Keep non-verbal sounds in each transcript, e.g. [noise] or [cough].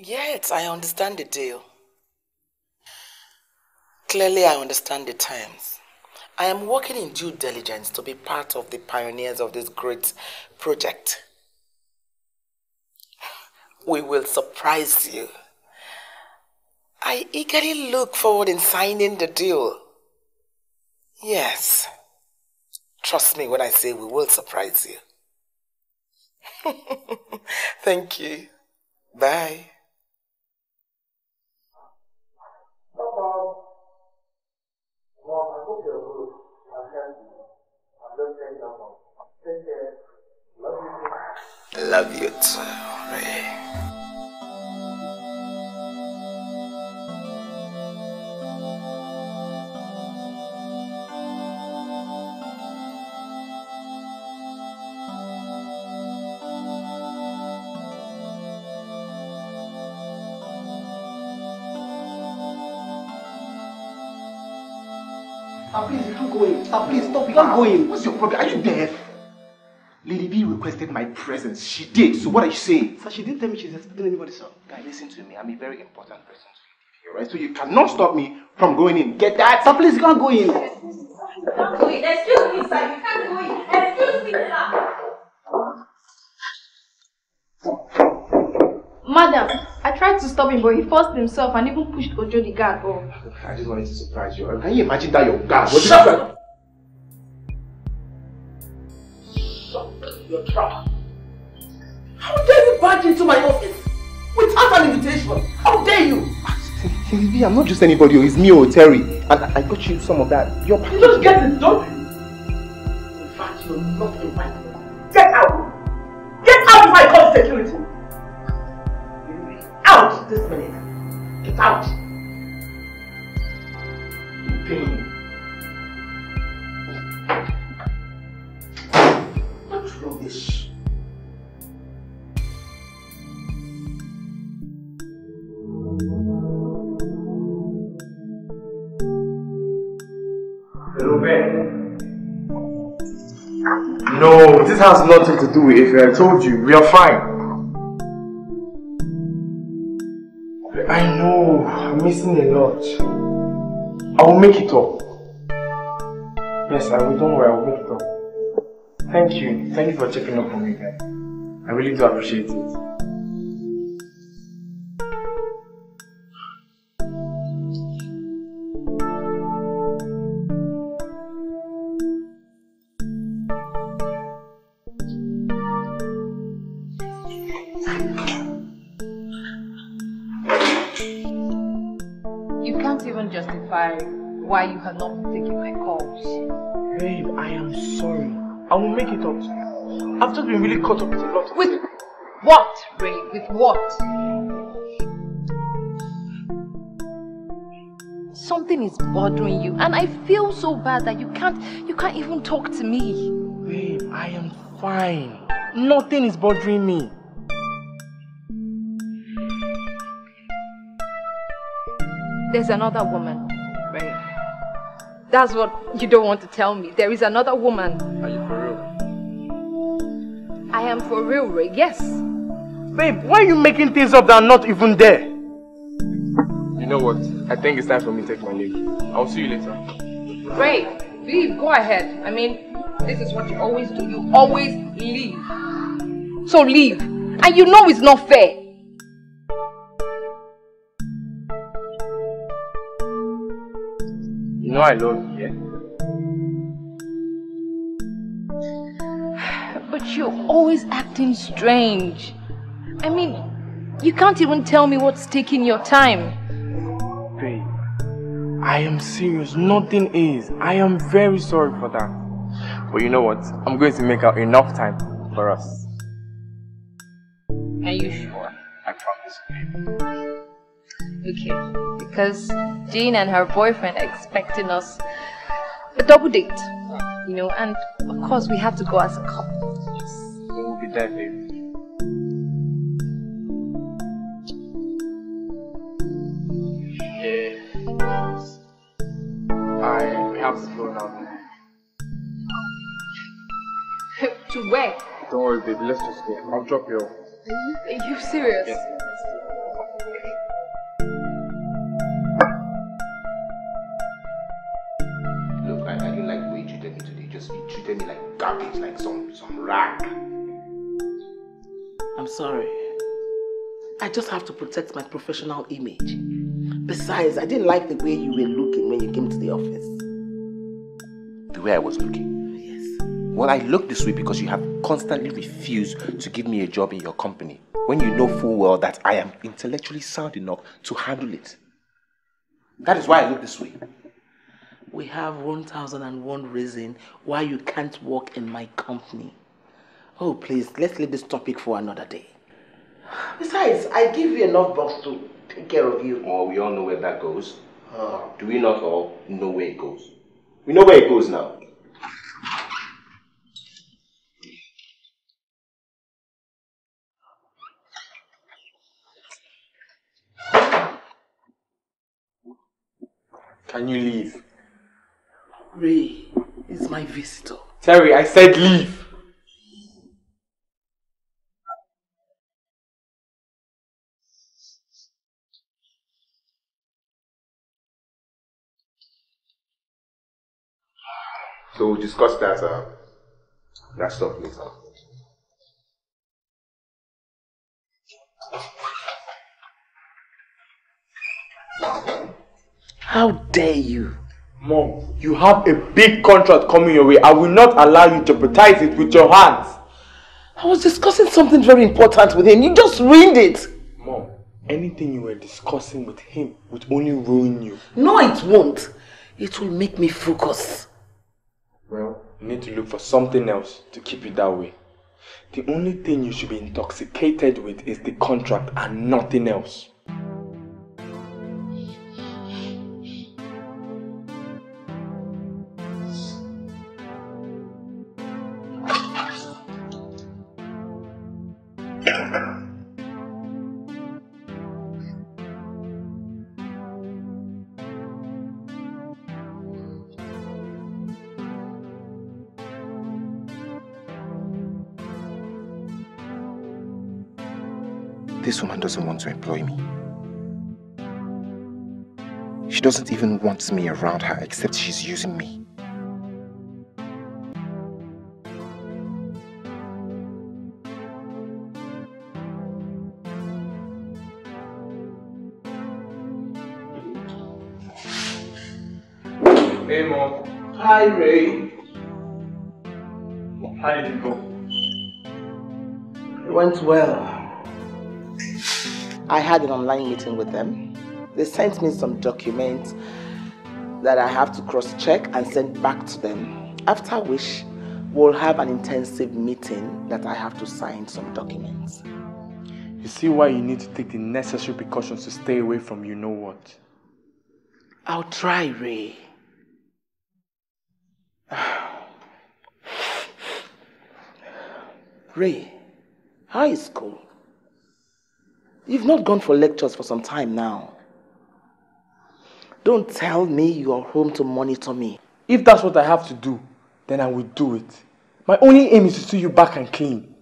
Yes, I understand the deal. Clearly, I understand the terms. I am working in due diligence to be part of the pioneers of this great project. We will surprise you. I eagerly look forward in signing the deal. Yes. Trust me when I say we will surprise you. [laughs] Thank you. Bye. Love you too, Ray. Ah, please, you can't go in. Ah, please, stop. You can't go in. What's your problem? Are you deaf? Lady requested my presence. She did. So what are you saying? Sir, she didn't tell me she's expecting anybody, sir. Guy, listen to me. I'm a very important person to you here, right? So you cannot stop me from going in. Get that? Sir, please, you can't go in. Wait, excuse me, sir. You can't go in. Excuse me, sir. Madam, I tried to stop him, but he forced himself and even pushed Ojo the guard off. I just wanted to surprise you. Can you imagine that your guard was Shut up! Your trap. How dare you barge into my office without an invitation? How dare you? B, I'm not just anybody. Oh, it's me or Terry. And I I got you some of that. Your You just get it, don't you? In fact, you're not with if I told you. We are fine. I know, I'm missing a lot. I will make it up. Yes, I will. Don't worry, I will make it up. Thank you. Thank you for checking up on me, guys. I really do appreciate it. Caught with a lot of With what, Ray? With what? Something is bothering you, and I feel so bad that you can't you can't even talk to me. Babe, I am fine. Nothing is bothering me. There's another woman, Ray. That's what you don't want to tell me. There is another woman. Are you for real? I am for real, Ray. Yes. Babe, why are you making things up that are not even there? You know what? I think it's time for me to take my leave. I'll see you later. Ray, leave. Go ahead. I mean, this is what you always do. You always leave. So leave. And you know it's not fair. You know I love you, But you're always acting strange. I mean, you can't even tell me what's taking your time. Babe, I am serious. Nothing is. I am very sorry for that. But you know what? I'm going to make out enough time for us. Are you sure? I promise, babe. Okay. Because Jean and her boyfriend are expecting us a double date. You know, and of course we have to go as a couple. Yes, We will be there, babe. Yeah. I we have to go now. [laughs] to where? Don't worry, baby. Let's just go. I'll drop you off. Are you serious? Yes. Like garbage, like some, some rag. I'm sorry. I just have to protect my professional image. Besides, I didn't like the way you were looking when you came to the office. The way I was looking. Yes. Well, I look this way because you have constantly refused to give me a job in your company when you know full well that I am intellectually sound enough to handle it. That is why I look this way. We have 1001 reason why you can't work in my company. Oh, please, let's leave this topic for another day. Besides, I give you enough bucks to take care of you. Oh, we all know where that goes. Ah. Do we not all know where it goes? We know where it goes now. Can you leave? Ray is my visitor. Terry, I said leave. So we'll discuss that, uh, that stuff later. How dare you? Mom, you have a big contract coming your way. I will not allow you to jeopardize it with your hands. I was discussing something very important with him. You just ruined it. Mom, anything you were discussing with him would only ruin you. No, it won't. It will make me focus. Well, you need to look for something else to keep you that way. The only thing you should be intoxicated with is the contract and nothing else. Doesn't want to employ me. She doesn't even want me around her except she's using me. Hey, Mom. Hi, Ray. How did it go? It went well. I had an online meeting with them. They sent me some documents that I have to cross-check and send back to them. After which, we'll have an intensive meeting that I have to sign some documents. You see why you need to take the necessary precautions to stay away from you know what. I'll try, Ray. [sighs] Ray, how is school? You've not gone for lectures for some time now. Don't tell me you're home to monitor me. If that's what I have to do, then I will do it. My only aim is to see you back and clean.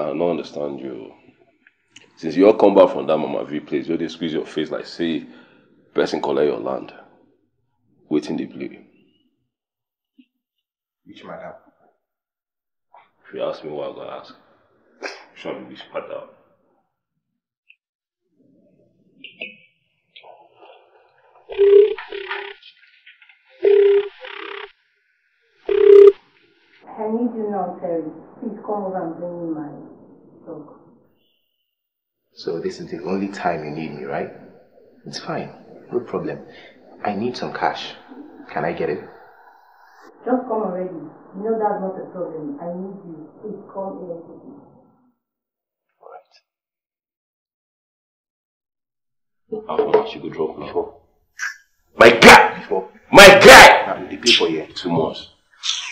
I don't understand you. Since you all come back from that Mama V place, you dey squeeze your face like say person collect your land. Waiting the play. Which madam? If you ask me what I'm gonna ask, show me which part out. I need you now, Terry. Please come over and bring me my dog. So this is the only time you need me, right? It's fine. No problem. I need some cash. Can I get it? Just come already. You know that's not a problem. I need you. Please come ASAP. Alright. How much you could drop before? My guy! Before. My guy! Now, the pay for you. Too much.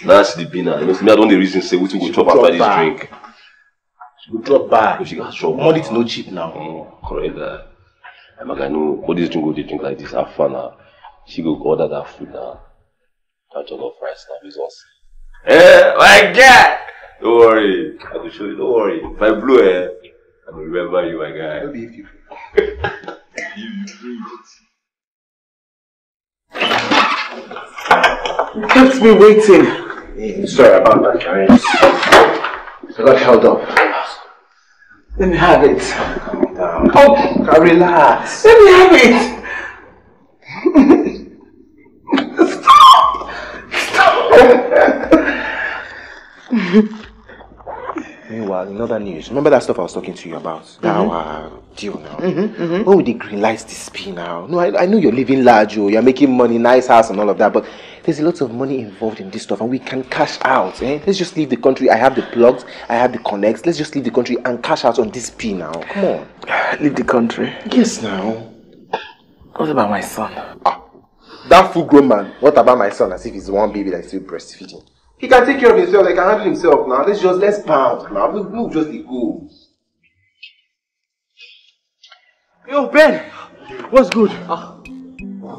That's the dinner. You know, me, I don't the reason say we to go chop after this back. drink. Go drop back. She got chop. Money is no cheap now. Mm, correct that. I'm like, I know, all this drink go, they drink like this, have fun now. She go order that food now. That jollof rice now, is us. Eh, my guy! Don't worry. I will show you, don't worry. If I blow, eh, I will remember you, my guy. Don't be if you You kept me waiting. Yeah, sorry about that, Karen. I got held up. Let me have it. Calm down. Oh, relax. Let me have it. [laughs] [laughs] Meanwhile, in other news, remember that stuff I was talking to you about? That our deal now. When will they green light this P now? No, I, I know you're living large, oh, you're making money, nice house and all of that, but there's a lot of money involved in this stuff and we can cash out. Eh? Let's just leave the country. I have the plugs, I have the connects. Let's just leave the country and cash out on this P now. Come on. [sighs] Leave the country. Yes, now. What about my son? Ah, That full grown man, what about my son as if he's one baby that's still breastfeeding? He can take care of himself, he can handle himself now. Let's just, let's bounce now. We'll, we'll just go. Yo, Ben! What's good? Ah.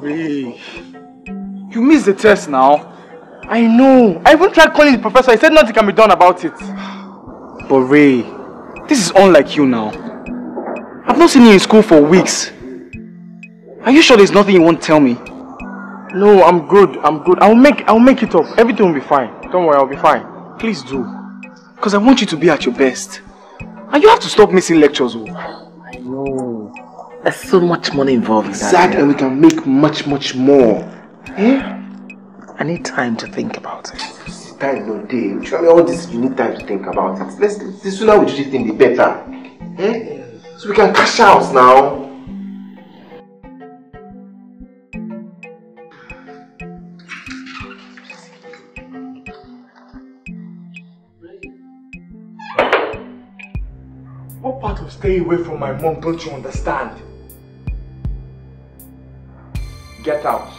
Hey. You missed the test now. I know. I even tried calling the professor. He said nothing can be done about it. But Ray, this is unlike you now. I've not seen you in school for weeks. Are you sure there's nothing you won't tell me? No, I'm good. I'm good. I'll make I'll make it up. Everything will be fine. Don't worry, I'll be fine. Please do. Because I want you to be at your best. And you have to stop missing lectures. Oh. I know. There's so much money involved in that. Exactly, and we can make much, much more. Eh? I need time to think about it. Time no day. Me all this. You need time to think about it. Let's. The sooner we do this thing, the better. Eh? So we can cash out now. Stay away from my mom don't you understand? Get out.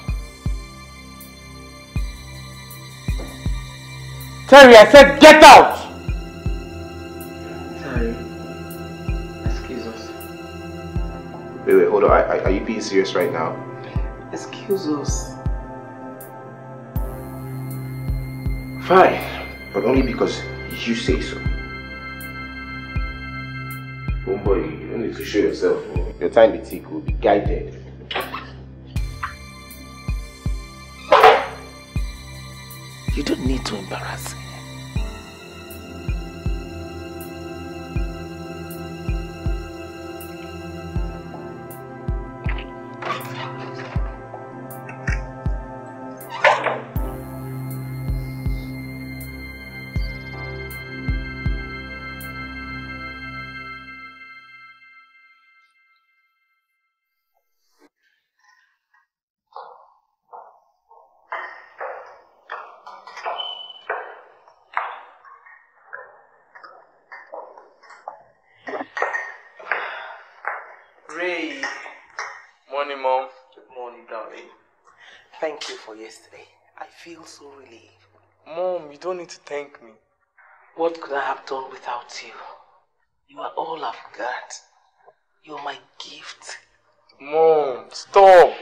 Terry, I said get out! Terry, Excuse us. Wait, wait, hold on. Are, are you being serious right now? Excuse us. Fine, but only because you say so. Oh Homeboy, you don't need to show yourself. oh. Your time with Tick will be guided. You don't need to embarrass me. For yesterday. I feel so relieved. Mom, you don't need to thank me. What could I have done without you? You are all I've got. You're my gift. Mom, stop.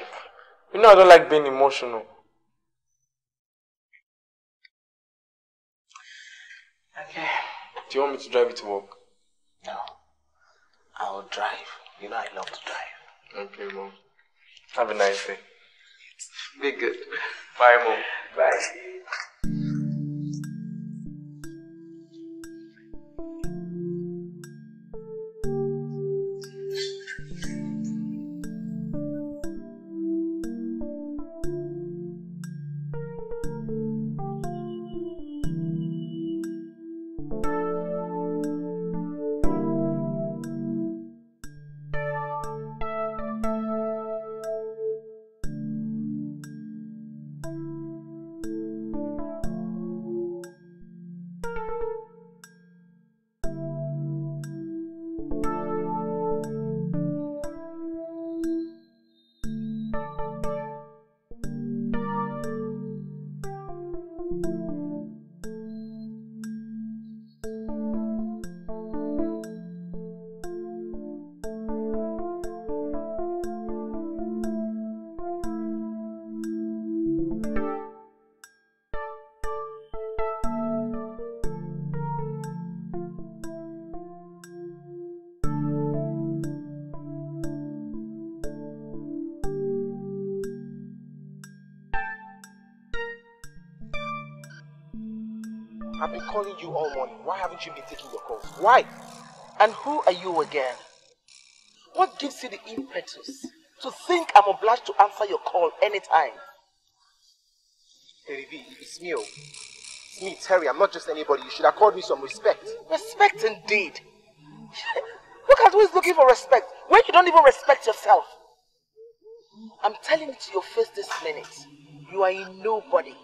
You know I don't like being emotional. Okay. Do you want me to drive you to work? No. I'll drive. You know I love to drive. Okay, mom. Have a nice day. Be good. Bye, mom. Bye. You all morning. Why haven't you been taking your calls? Why? And who are you again? What gives you the impetus to think I'm obliged to answer your call anytime? Lady V, it's me. oh. It's me, Terry. I'm not just anybody. You should accord me some respect. Respect indeed. [laughs] Look at who is looking for respect when you don't even respect yourself. I'm telling you to your face this minute. You are a nobody.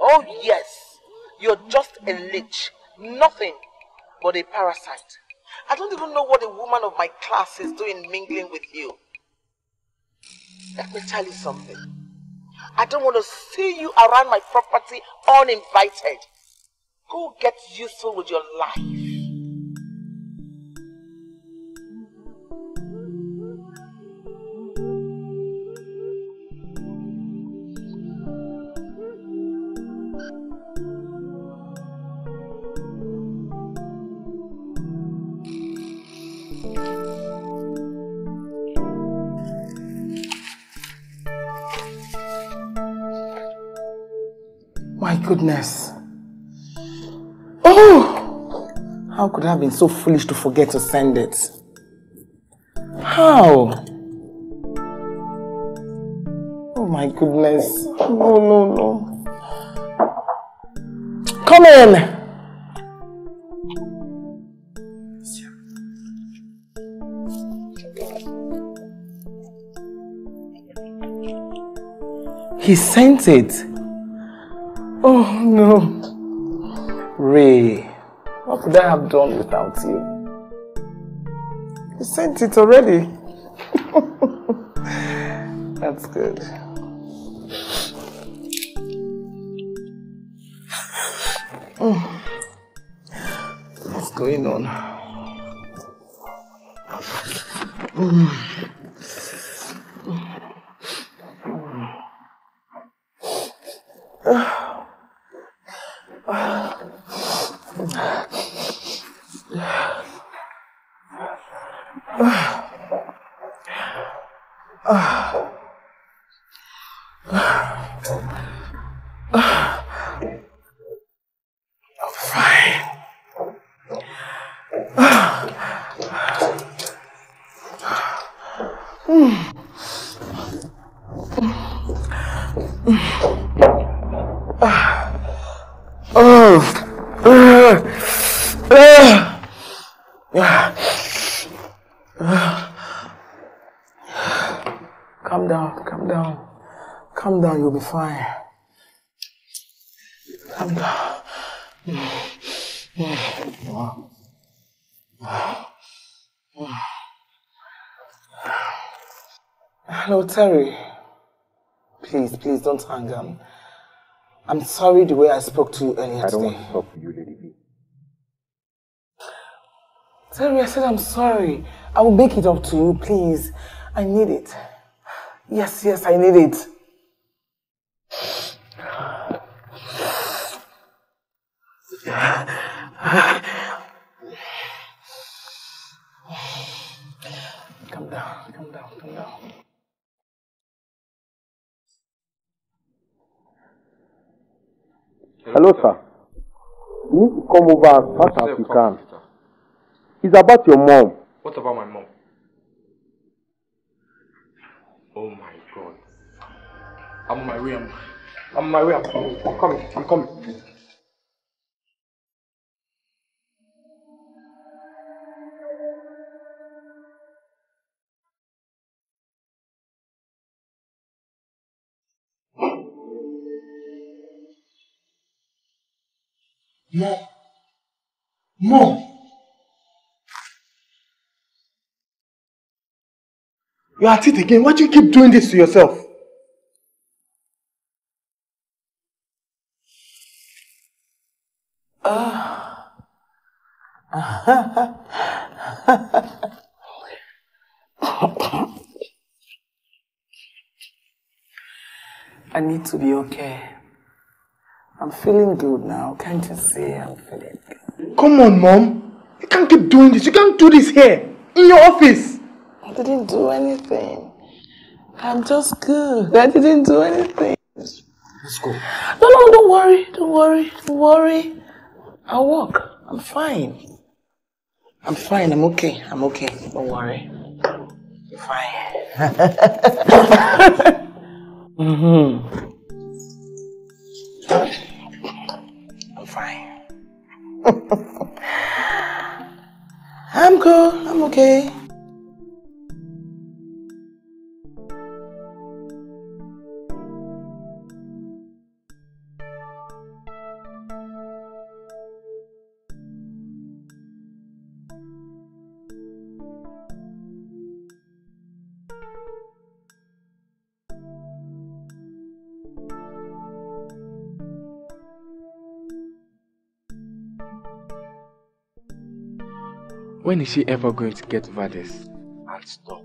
Oh yes, you're just a leech. Nothing but a parasite. I don't even know what a woman of my class is doing mingling with you. Let me tell you something. I don't want to see you around my property uninvited. Go get useful with your life. My goodness. Oh! How could I have been so foolish to forget to send it? How? Oh my goodness. No, no, no. Come in! He sent it. Oh no. Ray, what could I have done without you? You sent it already. [laughs] That's good. Mm. What's going on? Mm. Calm down, calm down. You'll be fine. Hello, Terry. Please, please don't hang on. I'm sorry the way I spoke to you earlier I don't today. want to talk to you, Lady B. Terry, I said I'm sorry. I will make it up to you, please. I need it. Yes, yes, I need it. Calm down, calm down, calm down. Hello, sir. You need to come over as fast as you can. It's about your mom. What about my mom? Oh my god. I'm on my way. I'm, I'm on my way. I'm coming. I'm coming. I'm coming. Mom. Mom. You're at it again. Why do you keep doing this to yourself? I need to be okay. I'm feeling good now. Can't you see I'm feeling good? Come on, Mom. You can't keep doing this. You can't do this here. In your office. I didn't do anything. I'm just good. I didn't do anything. Let's go. No, no, don't worry. Don't worry. Don't worry. I'll walk. I'm fine. I'm fine. I'm okay. I'm okay. Don't worry. I'm fine. [laughs] mm-hmm. I'm good. I'm okay. When is she ever going to get over this? And stop.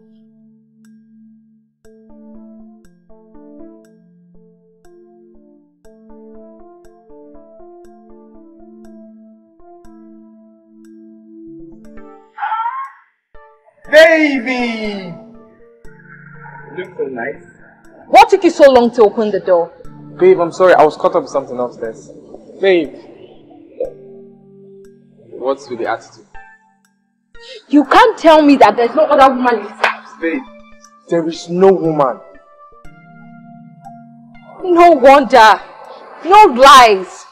Baby! You look so nice. What took you so long to open the door? Babe, I'm sorry. I was caught up with something upstairs. Babe. What's with the attitude? You can't tell me that there's no other woman in this house. Babe, there is no woman. No wonder. No lies.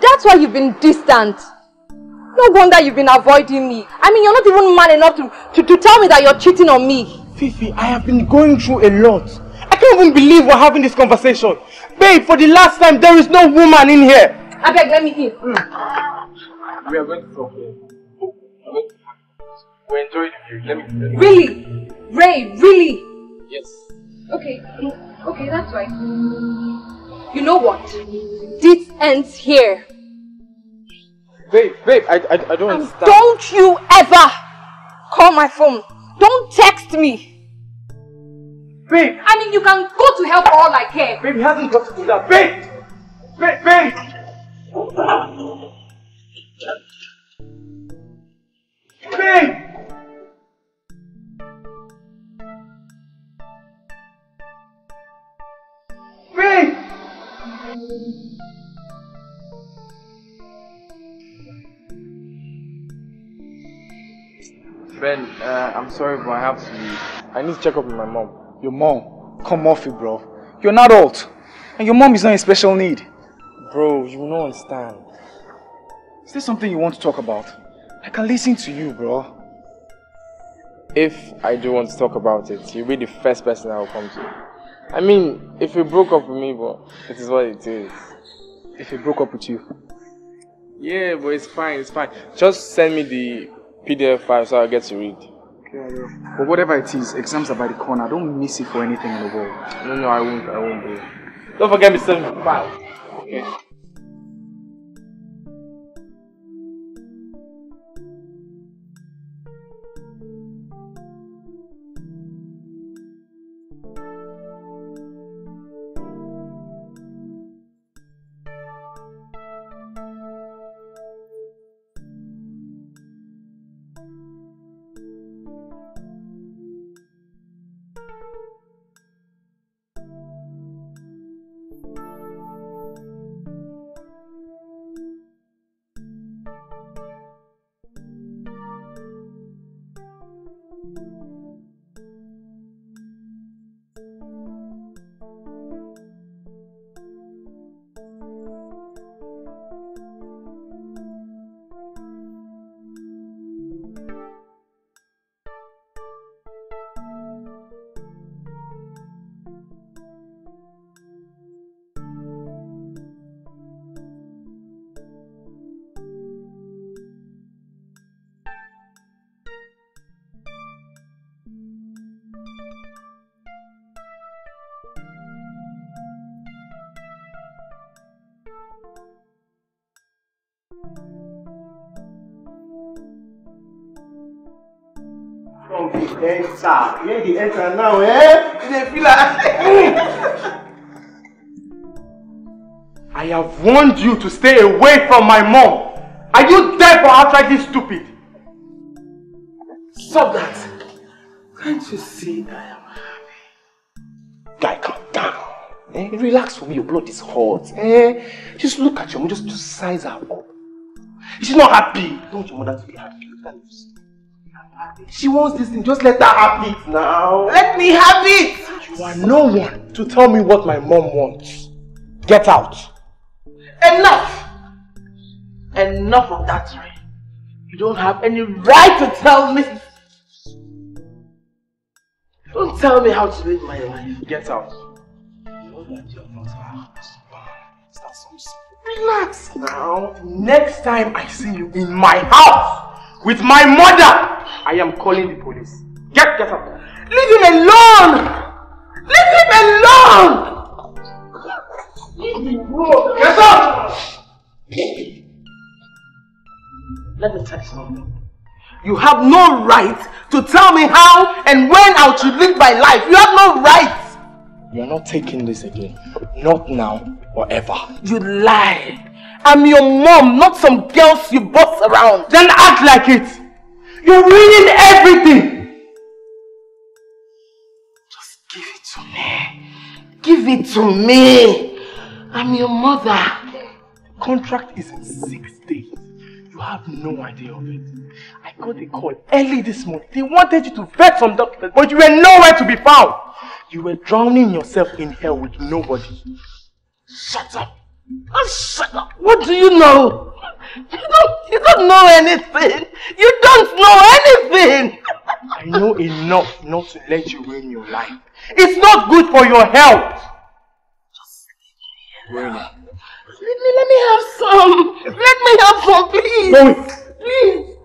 That's why you've been distant. No wonder you've been avoiding me. I mean, you're not even man enough to, to, to tell me that you're cheating on me. Fifi, I have been going through a lot. I can't even believe we're having this conversation. Babe, for the last time, there is no woman in here. I beg, let me in. Hmm. We are going to talk here. We're enjoying the view. Let me. Let me. Really? Ray, really? Yes. Okay, okay, that's right. You know what? This ends here. Babe, babe, I, I, I don't understand. Don't you ever call my phone. Don't text me. Babe, I mean, you can go to hell for all I care. babe, he hasn't got to do that. Babe! Babe, babe! Babe! Babe! Ben, uh, I'm sorry, but I have to leave. I need to check up with my mom. Your mom? Come off it, bro. You're an adult. And your mom is not in special need. Bro, you will not understand. Is there something you want to talk about? I can listen to you, bro. If I do want to talk about it, you'll be the first person I will come to. I mean, if you broke up with me, bro, it is what it is. If he broke up with you. Yeah, but it's fine, it's fine. Just send me the PDF file so I'll get to read. Okay, I will. But whatever it is, exams are by the corner. Don't miss it for anything in the world. No, no, I won't, I won't, bro. Don't forget me 75. Okay. Where dey enter now, eh? You dey feel like... I have warned you to stay away from my mom. Are you deaf or outrightly stupid? Stop that. Can't you see I am happy? Guy, calm down. Eh? Relax for me, your blood is hot. Eh? Just look at your mom, just, just size her up. She's not happy. Don't want your mother to be happy. Look at this. She wants this thing, just let her have it now. Let me have it! You are no one to tell me what my mom wants. Get out. Enough! Enough of that. You don't have any right to tell me. Don't tell me how to live my life. Get out. Relax now. Next time I see you in my house with my mother, I am calling the police. Get, get out. Leave him alone! Leave him alone! Get out! Let me tell you something. You have no right to tell me how and when I should live my life. You have no right. You are not taking this again. Not now or ever. You lie. I'm your mom, not some girls you boss around. Then act like it. You're ruining everything. Just give it to me. Give it to me. I'm your mother. Contract is in six days. You have no idea of it. I got a call early this morning. They wanted you to vet some documents, but you were nowhere to be found. You were drowning yourself in hell with nobody. Shut up. Oh, shut up. What do you know? You don't, you don't know anything. You don't know anything. I know enough not to let you ruin your life. It's not good for your health. Just leave me Let me, let me have some. Let me have some, please. No. Please.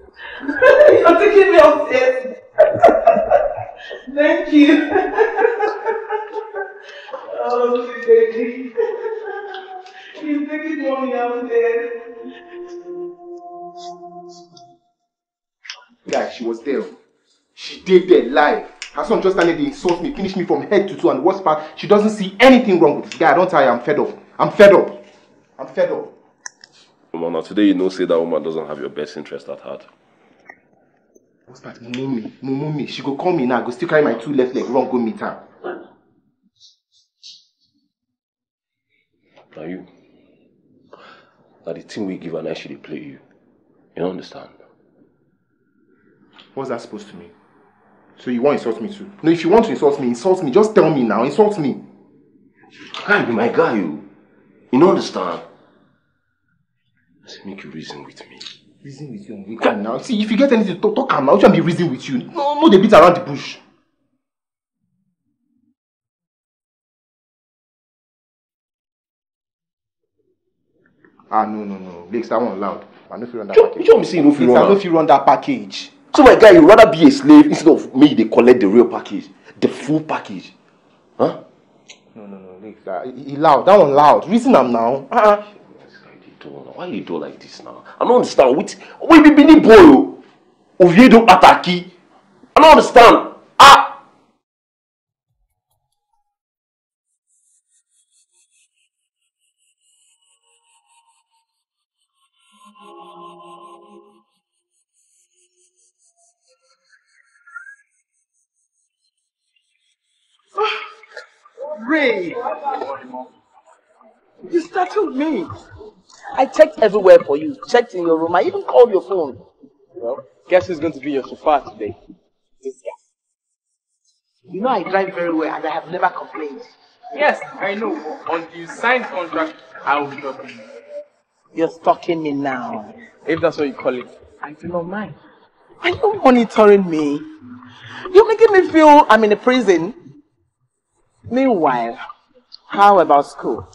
[laughs] You're taking me upstairs. [laughs] Thank you. [laughs] oh, baby. He's taking mommy upstairs. Guy, she was there. She did there live. Her son just started to insult me, finish me from head to toe, and the worst part, she doesn't see anything wrong with this guy. I don't tell you, I'm fed up. I'm fed up. I'm fed up. Mama, today you know say that woman doesn't have your best interest at heart. What's that? Mumumi. Mumumi. She go call me now. I go still carry my two left leg, run go meet her. Now you. Now the thing we give and I should play you. You don't understand? What's that supposed to mean? So you want to insult me too? No, if you want to insult me, insult me. Just tell me now. Insult me. Can't be my guy, you. You don't understand? Let's make you reason with me. Reason with you and we can now. See, if you get anything talk, talk now. Which one be reason with you? No, no, they beat around the bush. Ah, no, no, no. That one loud. I no fit run that package. which one be say you no fit Lakes, I run no am? fit run that package. So my guy, you rather be a slave instead of me they collect the real package, the full package. Huh? No, no, no. Lakes, that, he, loud. That one loud. Reason am now. Uh-uh. Why you do now? Why you do like this now? I don't understand. Which we be Benin boy o. Oviedo Ataki. I don't understand. I checked everywhere for you. Checked in your room. I even called your phone. Well, guess who's going to be your chauffeur today? This guy. You know I drive very well and I have never complained. Yes, I know. Until you sign contract, I will be talking. You're stalking me now. If that's what you call it. I do not mind. Are you monitoring me? You're making me feel I'm in a prison. Meanwhile, how about school?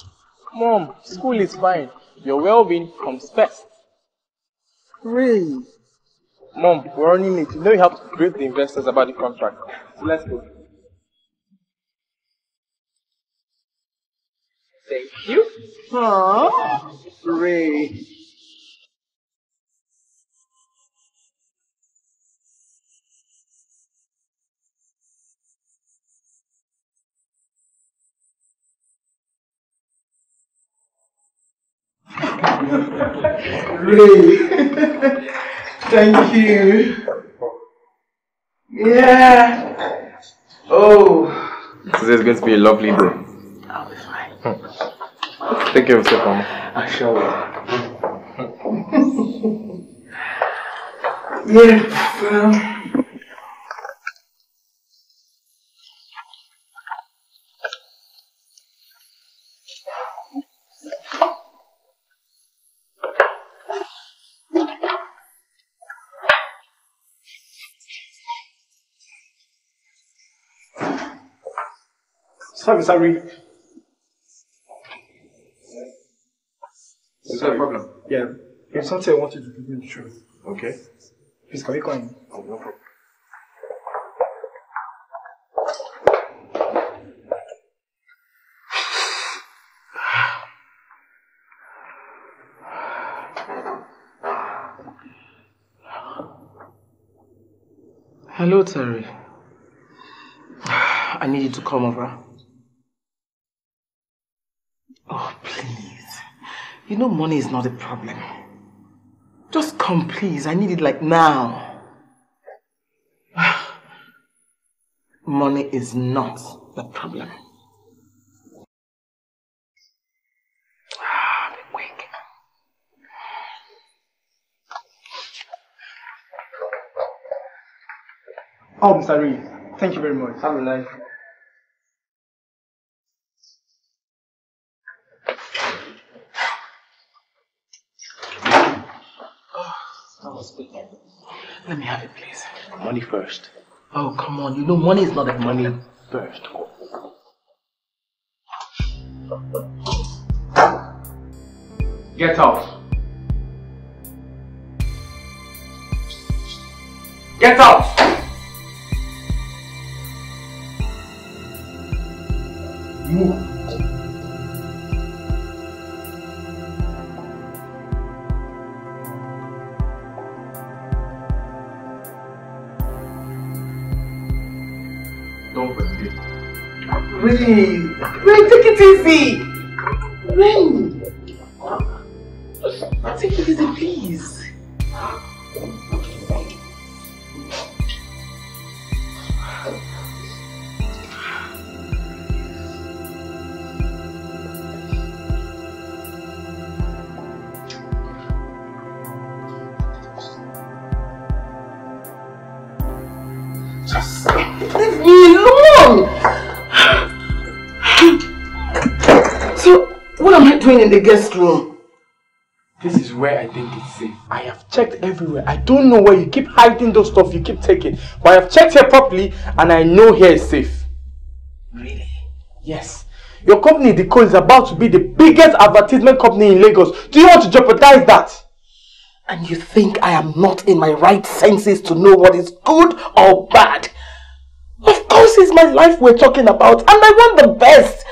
Mom, school is fine. Your well-being comes first. Ray, Mom, we're running late. You know you have to brief the investors about the contract. So let's go. Thank you. Huh? Ray. Ray, [laughs] thank you. Yeah. Oh. Today is going to be a lovely day. I'll be fine. Take care of yourself, Mama. I sure will. [laughs] Yeah. Um, Sorry, sorry. Is there a problem? Yeah. There's something I wanted to give you the truth. Okay. Please, can we go in? Oh, no problem. Hello, Terry. [sighs] I need you to come over. Oh, please. You know money is not a problem. Just come, please. I need it like now. [sighs] Money is not the problem. Ah. Oh, Mr. Reed, thank you very much. Have a nice That was quick. Let me have it, please. Money first. Oh, come on. You know money is not a Money first. Get out. Get out! Move. Ray, in the guest room? This is where I think it's safe. I have checked everywhere. I don't know where you keep hiding those stuff you keep taking. But I have checked here properly and I know here is safe. Really? Yes. Your company, The Co, is about to be the biggest advertisement company in Lagos. Do you want to jeopardize that? And you think I am not in my right senses to know what is good or bad? Of course it's my life we're talking about and I want the best.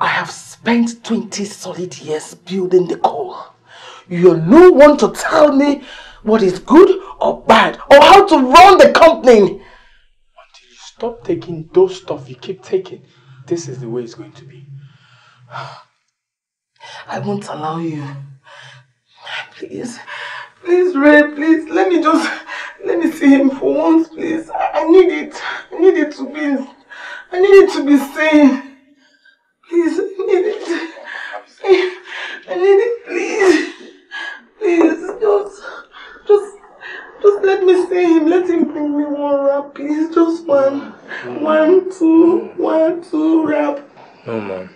I have spent 20 solid years building the coal. You're no one to tell me what is good or bad or how to run the company. Until you stop taking those stuff you keep taking, this is the way it's going to be. [sighs] I won't allow you. Please, please, Ray, please, let me just, let me see him for once, please. I, I need it. I need it to be, I need it to be seen. Please, I need it. I, need it, please. Please, just, just, just let me see him. Let him bring me one wrap, please. Just one. One, two, one, two wrap. No, Mom.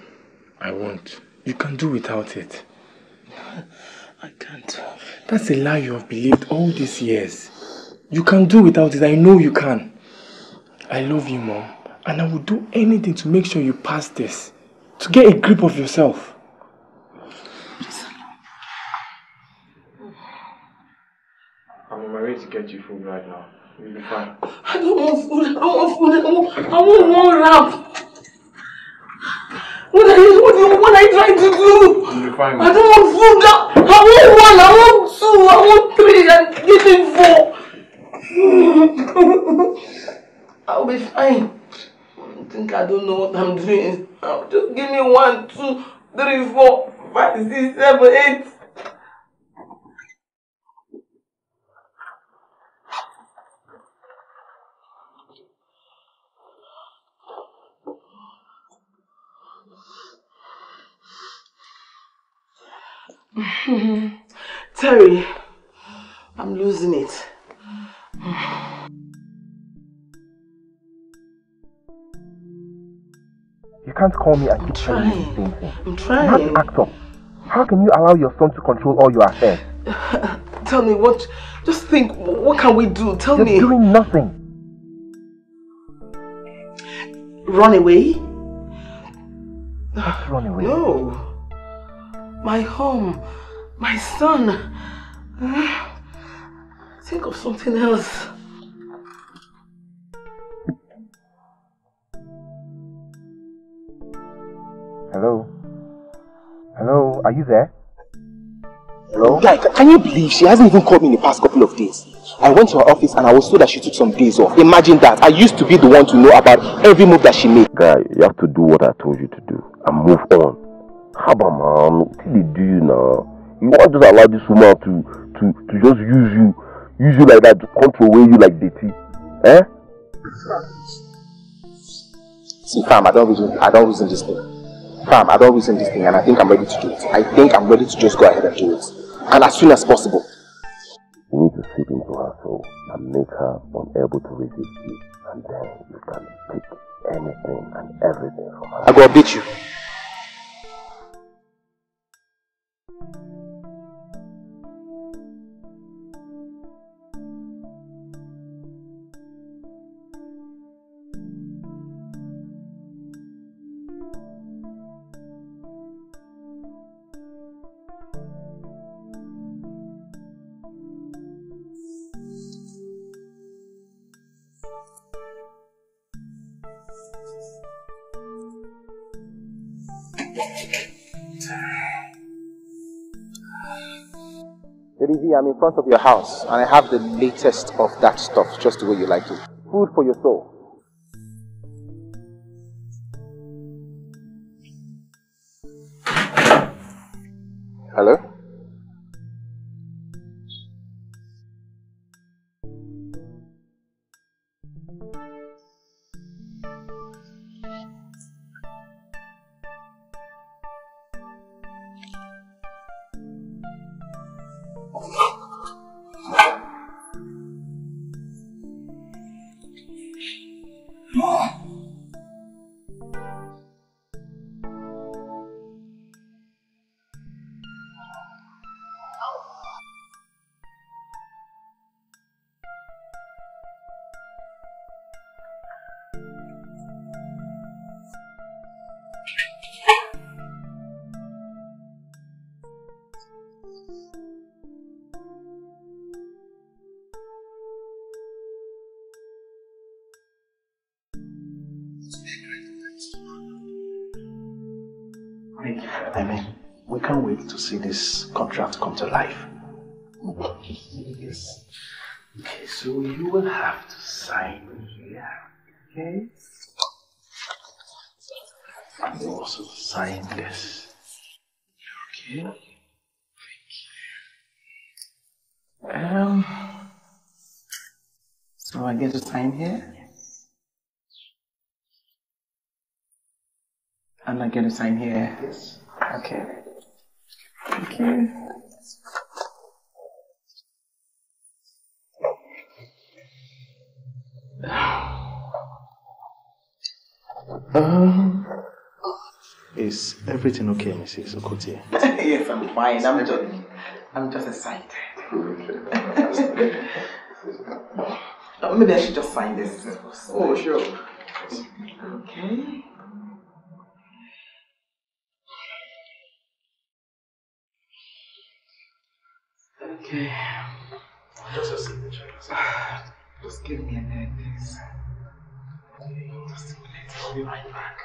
I won't. You can do without it. I can't. That's a lie you have believed all these years. You can do without it. I know you can. I love you, Mom. And I will do anything to make sure you pass this. To get a grip of yourself. I'm on my way to get you food right now. You'll be fine. I don't want food. I don't want food. I want, I want one wrap. What are you, what, are you, what are you trying to do? You'll be fine. I don't want food. I, I want one. I want two. I want three. And give me four. [laughs] I'll be fine. Think I don't know what I'm doing? Now, just give me one, two, three, four, five, six, seven, eight. [laughs] Terry, I'm losing it. [sighs] [sighs] You can't call me and keep telling me the same thing. I'm You trying. have to act up. How can you allow your son to control all your affairs? [sighs] Tell me what, just think, what can we do? Tell You're me. doing nothing. Run away? Run away. No. My home, my son. [sighs] Think of something else. Hello? Hello? Are you there? Hello? Guy, ca- can you believe she hasn't even called me in the past couple of days? I went to her office and I was told that she took some days off. Imagine that. I used to be the one to know about every move that she made. Guy, you have to do what I told you to do and move on. Haba man, what did they do you now? You want to just allow this woman to to to just use you, use you like that to control where you like dirty, eh? See, fam, I don't reason, I don't reason this thing. Fam, I don't reason this thing and I think I'm ready to do it. I think I'm ready to just go ahead and do it. And as soon as possible. You need to seep into her soul and make her unable to resist you, and then you can take anything and everything from her. I'm gonna update you. I'm in front of your house and I have the latest of that stuff, just the way you like it. Food for your soul. See this contract come to life. Yes. Okay, so you will have to sign here. Okay? And you also sign this. Okay? Um. So I get to sign here? And I get to sign here? Yes. Okay. Thank you. Um, is everything okay, Mrs. Okotie? [laughs] yes, I'm fine. I'm just, I'm just excited. [laughs] Maybe I should just sign this. Oh, sure. Okay. Okay. Just a signature. Just give me a minute, please. Just a minute. I'll be right back.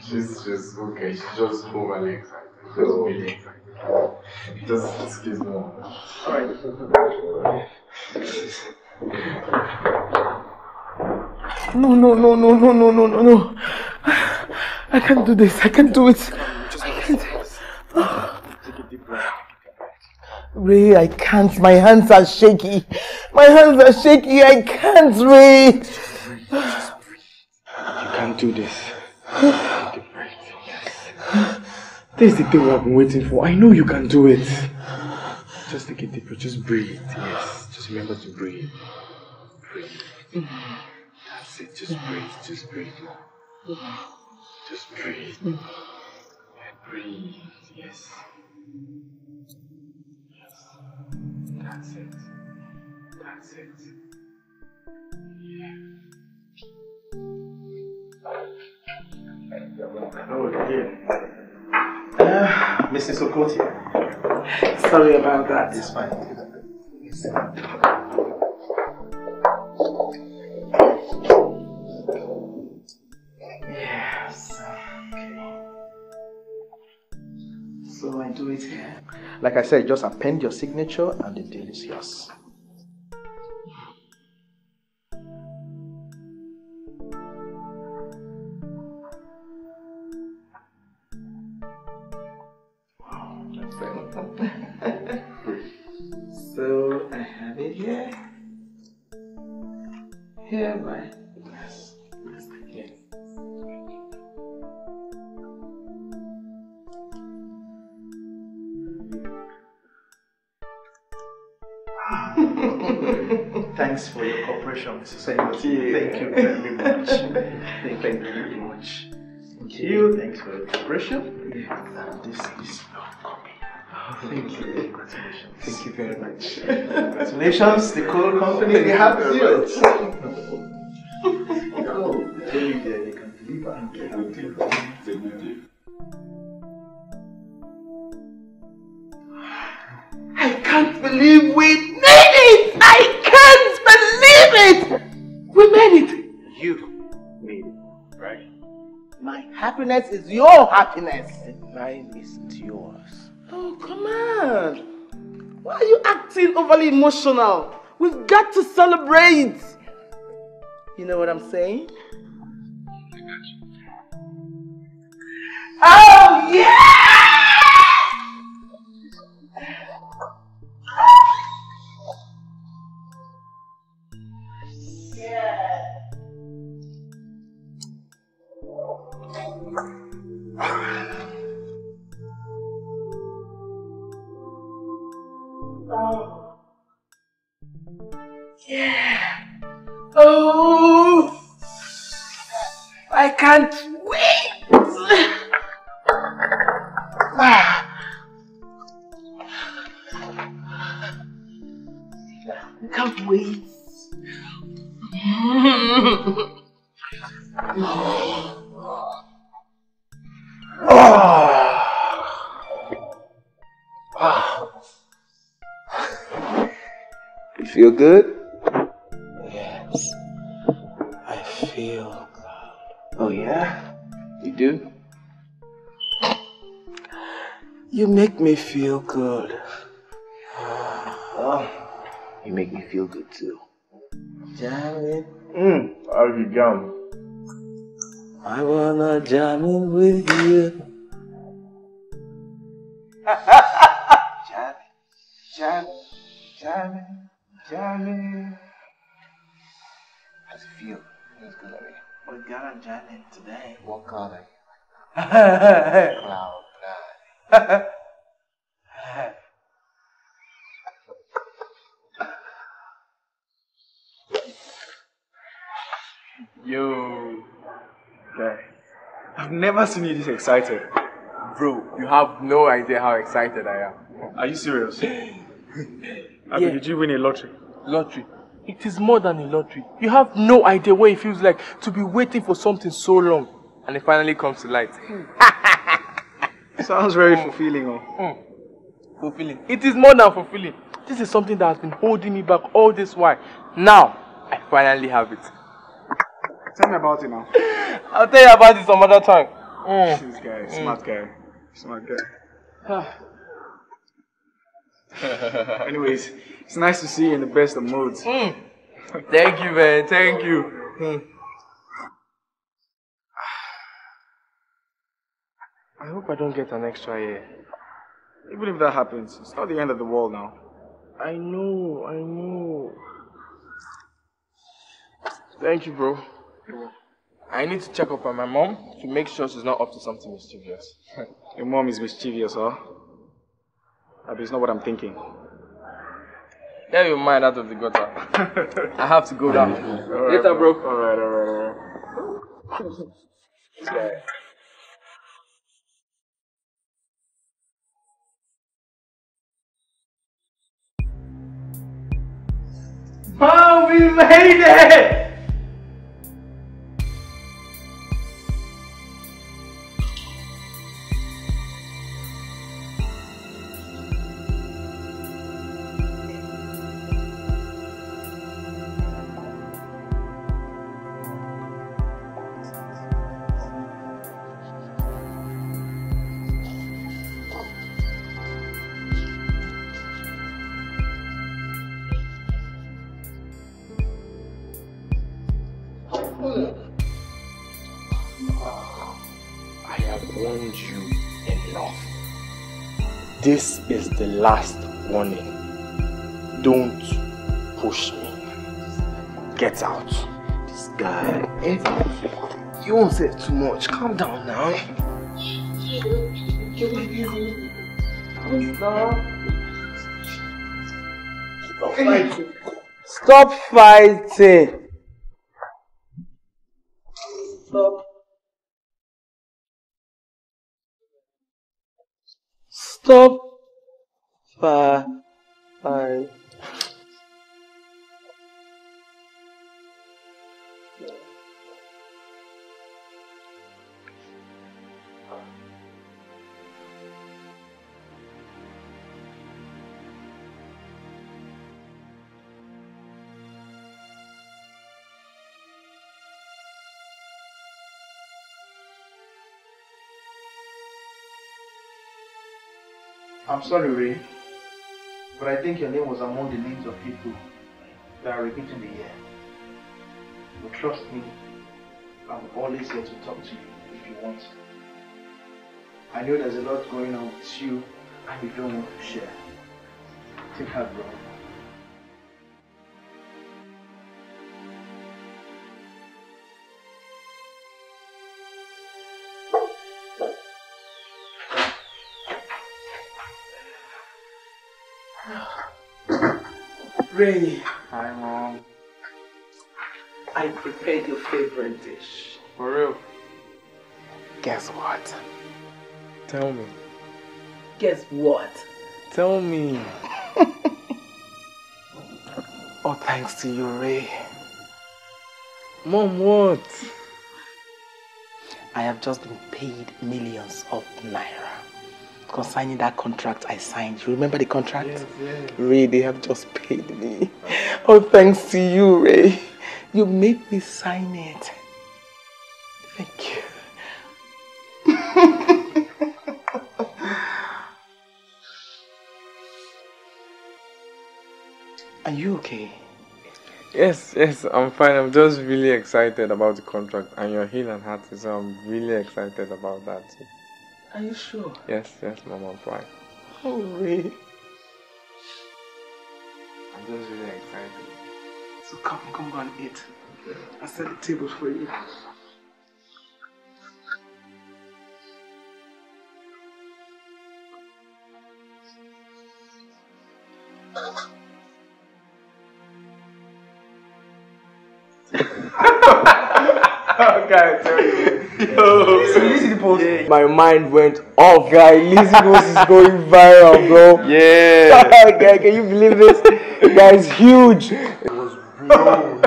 She's just okay. She's just overly excited. Just really excited. Just excuse me. Alright. No, no, no, no, no, no, no, no, no. I can't do this. I can't do it. I can't. [sighs] Ray, I can't. My hands are shaky. My hands are shaky. I can't, Ray. You can't do this. This is the thing I've been waiting for. I know you can do it. Just take a deep breath. Just breathe. Yes. Just remember to breathe. Breathe. That's it. Just breathe. Just breathe. Just breathe. And breathe. Yes. Yes. That's it. That's it. Yeah. Oh, yeah. Uh, Mrs. Okotie. Sorry about that. It's fine. Yes. Like I said, just append your signature and the deal is yours. Cooperation, Mrs. Senoti. Thank you very much. Thank you very much. Thank you. Thanks for your cooperation. And this is your copy. Thank you. Congratulations. Thank you very much. Congratulations, the coal company. We have you. Oh, tell you can't believe we made it! I can't believe it! We made it! You made it, right? My happiness is your happiness. And mine isn't yours. Oh, come on. Why are you acting overly emotional? We've got to celebrate. You know what I'm saying? Oh, yeah! and feel good. Oh, you make me feel good too. Jamming. Mm, how you jump? I wanna jam in with you. Jam, jam, jamming, jamming. How's it feel? Feels good already. We gotta jam in today. What color? [laughs] Cloud nine. [laughs] Yo. Okay. I've never seen you this excited. Bro, you have no idea how excited I am. Are you serious? [gasps] I Yeah. mean, did you win a lottery? Lottery. It is more than a lottery. You have no idea what it feels like to be waiting for something so long and it finally comes to light. Hmm. [laughs] Sounds very hmm. fulfilling. Oh. Hmm. Fulfilling. It is more than fulfilling. This is something that has been holding me back all this while. Now, I finally have it. Tell me about it now. I'll tell you about it some other time. Mm. This guy, smart guy. Smart guy. [laughs] Anyways, it's nice to see you in the best of moods. Mm. Thank you, man. Thank you. Mm. I hope I don't get an extra year. Even if that happens, it's not the end of the world now. I know, I know. Thank you, bro. I need to check up on my mom to make sure she's not up to something mischievous. [laughs] Your mom is mischievous, huh? But it's not what I'm thinking. Get your mind out of the gutter. [laughs] I have to go down. Right, Later, bro. Alright, alright, alright. Yeah. Mom, we made it! Last warning. Don't push me. Get out. This guy. You won't say too much. Calm down now. Stop fighting. Stop fighting. Stop. Stop Uh, fighting. I'm sorry, Ray, but I think your name was among the names of people that are repeating the year. But trust me, I'm always here to talk to you if you want. I know there's a lot going on with you and you don't want to share. Take heart, bro. Ray, Hi, Mom. I prepared your favorite dish. For real. Guess what? Tell me. Guess what? Tell me. [laughs] Oh, thanks to you, Ray. Mom, what? I have just been paid millions of naira concerning that contract I signed. You remember the contract? Yes, yes. Ray, they have just paid me. Oh, thanks to you, Ray. You made me sign it. Thank you. [laughs] Are you okay? Yes, yes, I'm fine. I'm just really excited about the contract and your heel and heart, so I'm um, really excited about that. Too. Are you sure? Yes, yes, Mom, I'm fine. Oh, Ray. I'm just really excited. So come, come go and eat. I set the table for you. [laughs] guy, tell you. Yo. Listen to the post. My mind went off. Guy, Lizzy Post is going viral, bro. Yeah. [laughs] guy, can you believe this? Guy is huge. It was blown.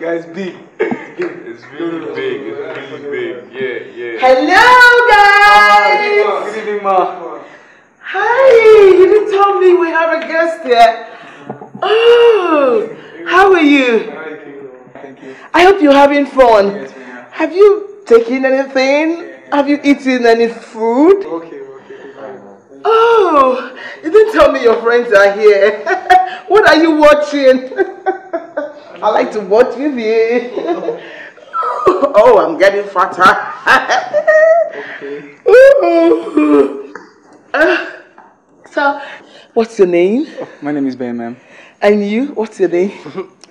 Guys, big. It's really big. It's really big. Yeah, yeah. Hello, guys! Good evening, ma. Hi! You didn't tell me we have a guest here. Oh, how are you? Thank you. I hope you're having fun. Have you taken anything? Have you eaten any food? Okay, okay. Oh, Oh, you didn't tell me your friends are here. [laughs] what are you watching? [laughs] I like to watch with [laughs] you. oh, I'm getting fatter. okay. Uh, so, what's your name? My name is Ben, ma'am. And you? What's your name?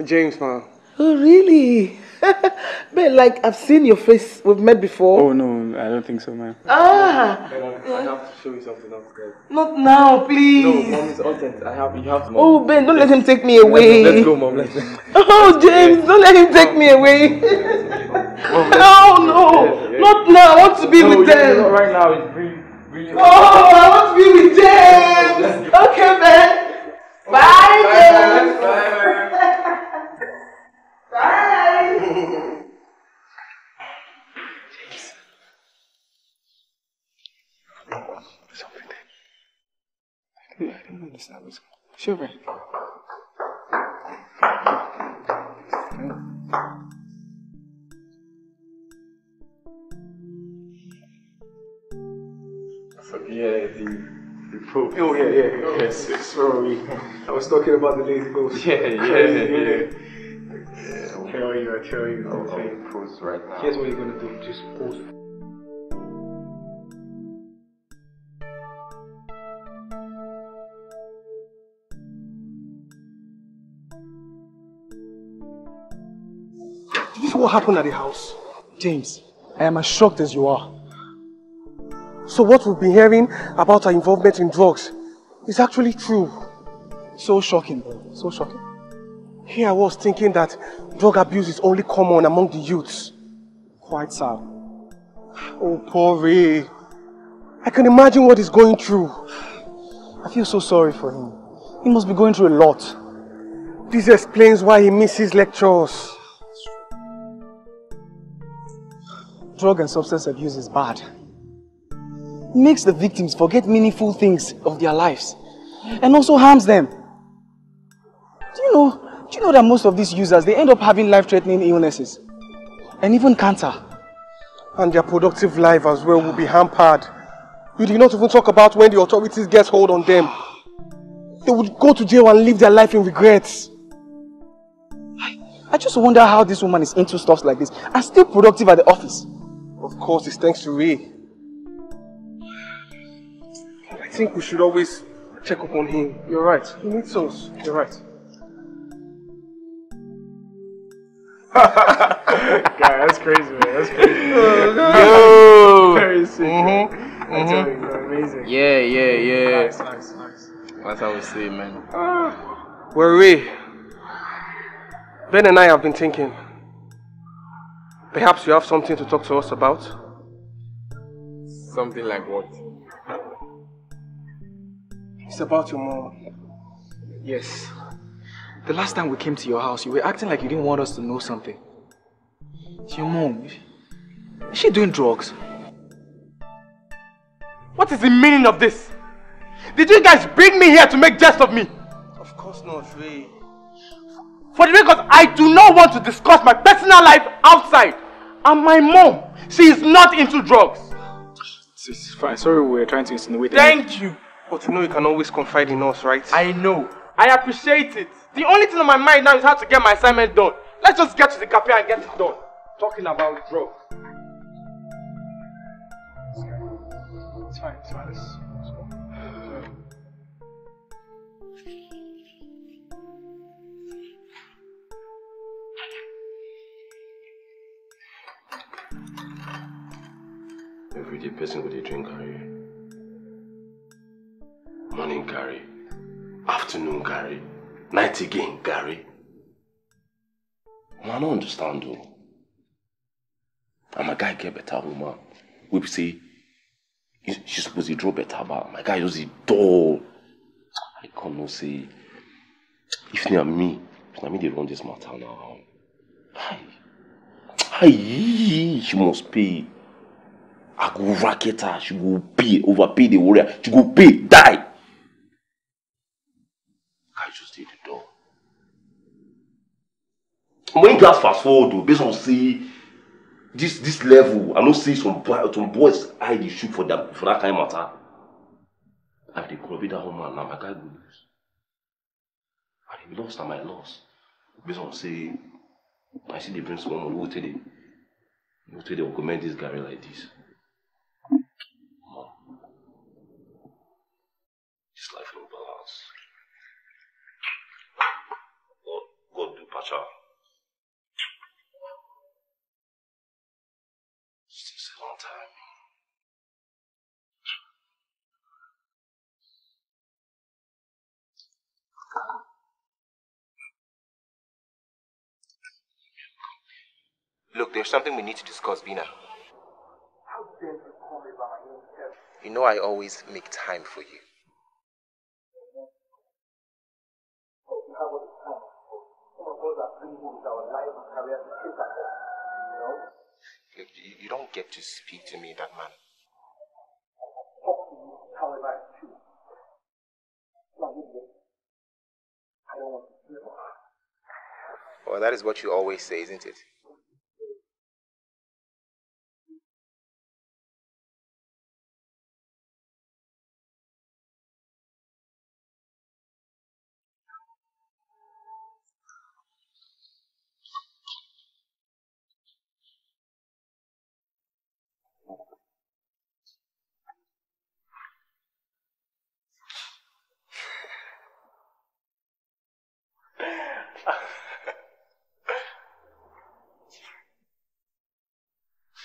James, ma'am. Oh, really? [laughs] but like I've seen your face. We've met before. Oh no, I don't think so, ma'am. Ah. I have to show you something upstairs. Not now, please. No, mom is urgent. I have you have to. Oh, Ben, don't let him take me away. Let's go, mom. Let's go. [laughs] Oh, James, don't let him take me away. oh [laughs] no, not now. I want to be no, with yeah, them. Not right now. It's really, really. Oh, I want to be with James. Okay, Ben. Bye, James. Bye. I don't understand what's going on. Sure, Ben. Oh, yeah, the, the. Oh, yeah, yeah, yeah. Yes, sorry. [laughs] I was talking about the lazy. Yeah, yeah, yeah. yeah. I'll you, I'll. I'll tell. Pose right now. Here's what you're gonna do. Just pause. This is what happened at the house. James, I am as shocked as you are. So what we've been hearing about her involvement in drugs is actually true. So shocking. So shocking. Here I was thinking that drug abuse is only common among the youths. Quite sad. Oh, poor Ray. I can imagine what he's going through. I feel so sorry for him. He must be going through a lot. This explains why he misses lectures. Drug and substance abuse is bad. It makes the victims forget meaningful things of their lives and also harms them. Do you know, do you know that most of these users, they end up having life-threatening illnesses and even cancer. And their productive life as well will be hampered. You did not even talk about when the authorities get hold on them. They would go to jail and live their life in regrets. I just wonder how this woman is into stuff like this and still productive at the office. Of course, it's thanks to Ray. I think we should always check up on him. You're right. He needs us. You're right. [laughs] Guy, that's crazy, man. That's crazy. Yo! Very sick. Mhm, man. I tell you, you're amazing. Yeah, yeah, yeah. Nice, nice, nice. That's how we say, man. Well, we? Ben and I have been thinking. Perhaps you have something to talk to us about? Something like what? It's about your mom. Yes. The last time we came to your house, you were acting like you didn't want us to know something. It's your mom. Is she doing drugs? What is the meaning of this? Did you guys bring me here to make jest of me? Of course not, Ray. For the record, I do not want to discuss my personal life outside. And my mom, she is not into drugs. It's, it's fine. Sorry, we were trying to insinuate. Thank you. But you know you can always confide in us, right? I know. I appreciate it. The only thing on my mind now is how to get my assignment done. Let's just get to the cafe and get it done. Talking about drugs. It's fine. It's fine. Let's go. Everyday person with a drink carry. Morning carry. Afternoon carry. Night again carry. I don't understand though. And my guy get better woman. We say he- she suppose to draw better but my guy just dull. I can't no say if na me, if na me dey run this matter now. Hi. Hi, she must pay. I go racket her, she go pay, overpay the warrior, she go pay, die. Guy just did the door. Glass fast forward though, based on say this this level, I know see some boy, some boys hide the shoe for that for that kind of matter. I've the grow with that woman now, my guy go lose. And he lost na my loss. Based on say, I see the bring small money, we'll tell them. We'll tell them, commend this guy like. This Look, there's something we need to discuss, Bina. You know I always make time for you. You, you don't get to speak to me that manner. Well, that is what you always say, isn't it?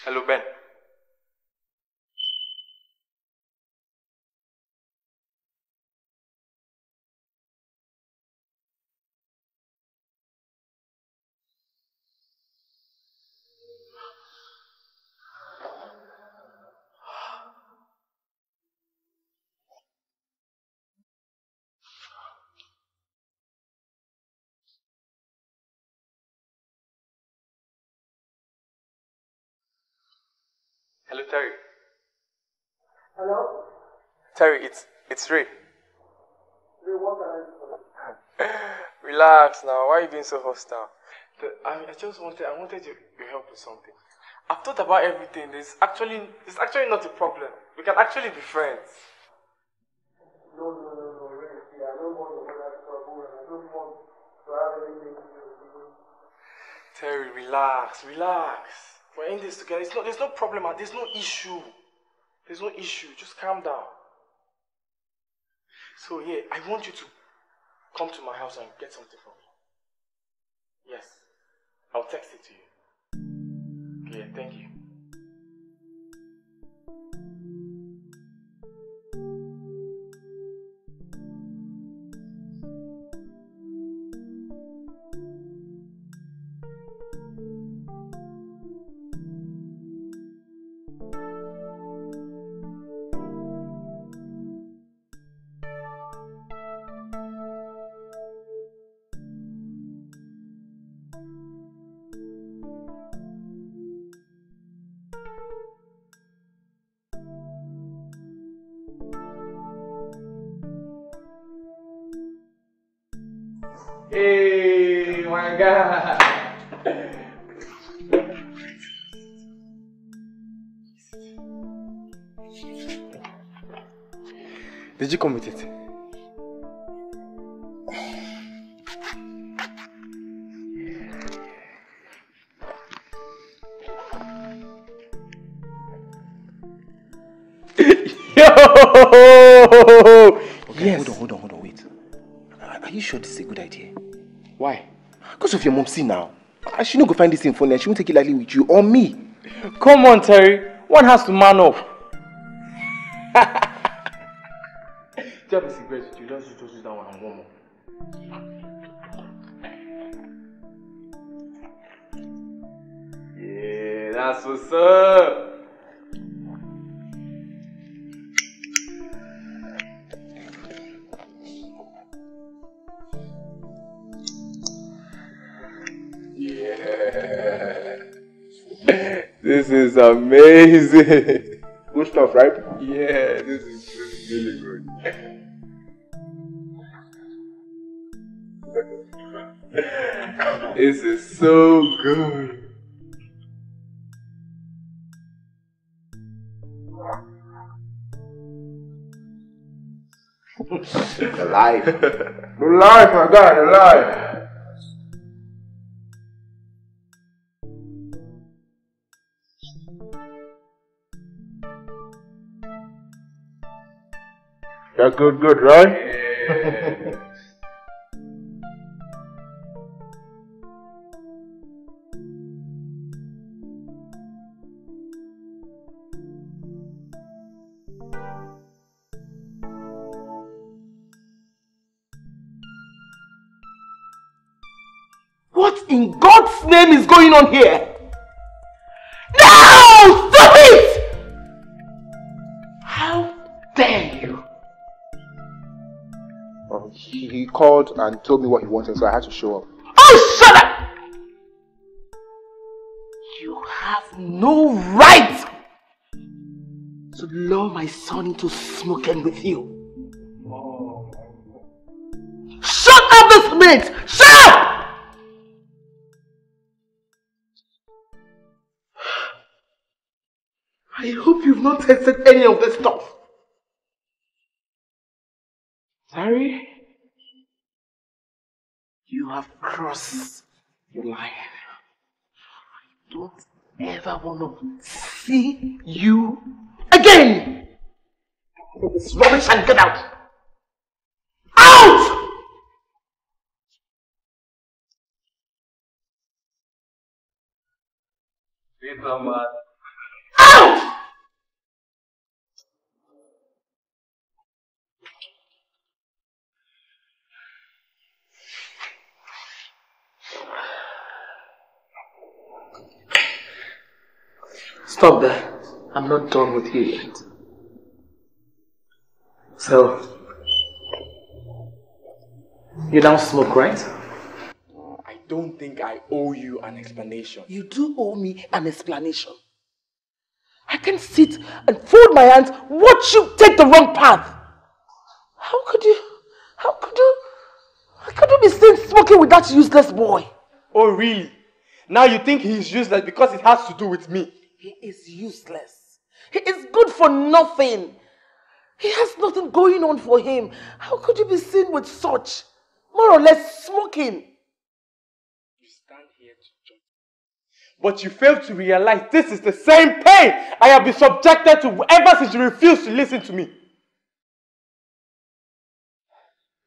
Hello, Ben. Hello, Terry. Hello? Terry, it's it's Ray. Ray, what can I do for? [laughs] Relax now. Why are you being so hostile? The- I, I just wanted I wanted your, your help with something. I've thought about everything. There's actually it's actually not a problem. We can actually be friends. No, no, no, no, Ray. See, I don't want to go that trouble and I don't want to have anything to do with you. Terry, relax, relax. We're in this together. There's no problem. There's no issue. There's no issue. Just calm down. So yeah, I want you to come to my house and get something for me. Yes, I'll text it to you. Yeah, thank you. See now. Should not go find this thing funny and she won't take it lightly with you or me. Come on, Terry. One has to man up. Do you have a cigarette with you? Let's just use that one and one more. Yeah, that's what's up. Yeah. [laughs] This is amazing. Good stuff, right? Yeah, this is, this is really good. This is so good. the life. The life, my the life. Yeah, good, good, right? What in God's name is going on here? Called and told me what he wanted, so I had to show up. Oh, shut up! You have no right to lure my son into smoking with you. Shut up this minute! Shut up! I hope you've not tested any of this stuff. Sorry? You have crossed your line. I don't ever want to see you again! Take this rubbish and get out! Out! Peter, man. Stop there. I'm not done with you yet. So, you now smoke, right? I don't think I owe you an explanation. You do owe me an explanation. I can sit and fold my hands, watch you take the wrong path. How could you, how could you, how could you be seen smoking with that useless boy? Oh, really? Now you think he's useless because it has to do with me? He is useless. He is good for nothing. He has nothing going on for him. How could you be seen with such, more or less smoking? You stand here to judge. But you fail to realize this is the same pain I have been subjected to ever since you refused to listen to me.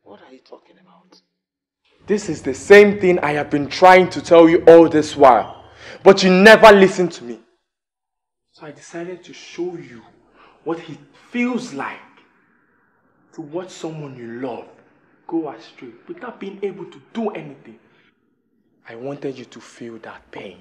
What are you talking about? This is the same thing I have been trying to tell you all this while. But you never listened to me. So I decided to show you what it feels like to watch someone you love go astray without being able to do anything. I wanted you to feel that pain.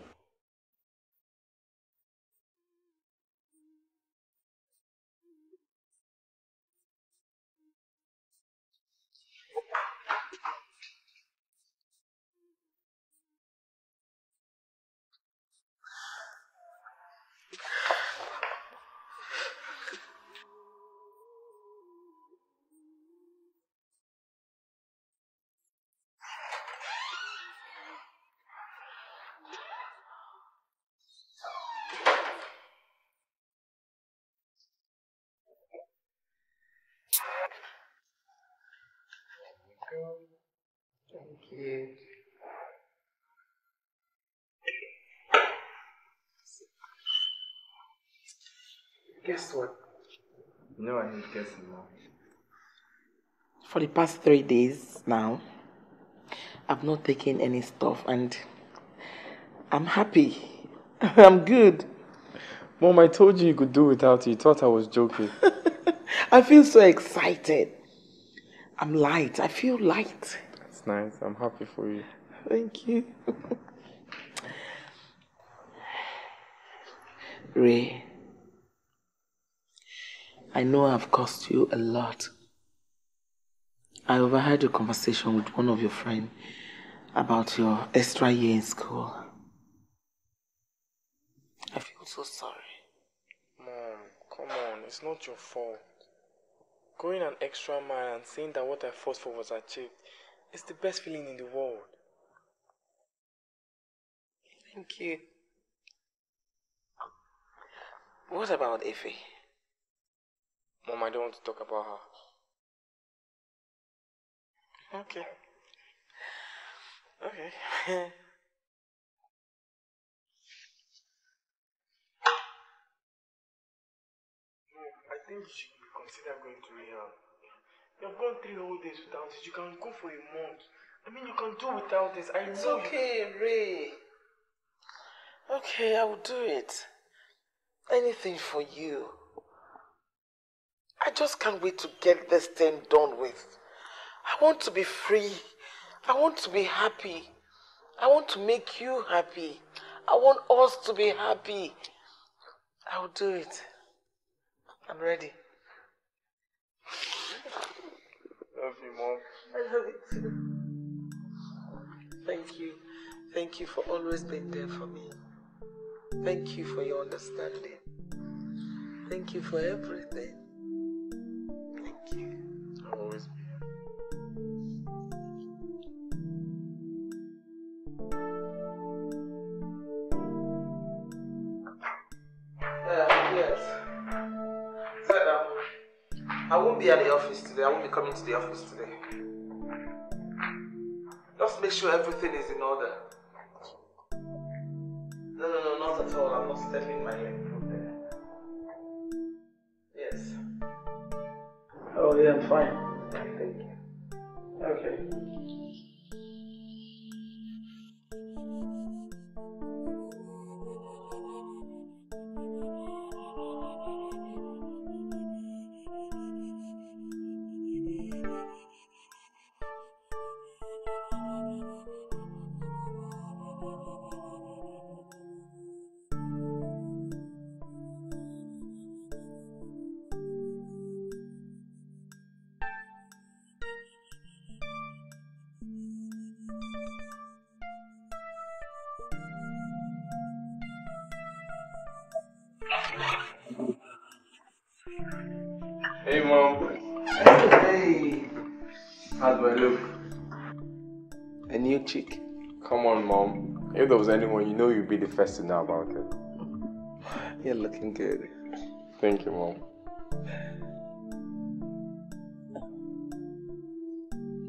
Guess what? No, I need guessing now. For the past three days now, I've not taken any stuff and I'm happy. [laughs] I'm good. Mom, I told you you could do without it. You thought I was joking. [laughs] I feel so excited. I'm light. I feel light. That's nice. I'm happy for you. Thank you. [laughs] Ray, I know I've cost you a lot. I overheard your conversation with one of your friends about your extra year in school. I feel so sorry. Mom, come on. It's not your fault. Going an extra mile and seeing that what I fought for was achieved is the best feeling in the world. Thank you. What about Effie? Mom, I don't want to talk about her. Okay. Okay. [laughs] I think you should consider going to rehab. You've gone three whole days without it. You can go for a month. I mean, you can do without this. I It's know you- okay, Ray. Okay, I will do it. Anything for you. I just can't wait to get this thing done with. I want to be free. I want to be happy. I want to make you happy. I want us to be happy. I will do it. I'm ready. Love you, mom. I love you too. Thank you. Thank you for always being there for me. Thank you for your understanding. Thank you for everything. You. Uh, yes. Sit down. I won't be at the office today. I won't be coming to the office today. Just make sure everything is in order. No, no, no, not at all. I'm not stepping my leg fine. Be the first to know about it. [laughs] You're looking good. Thank you, mom.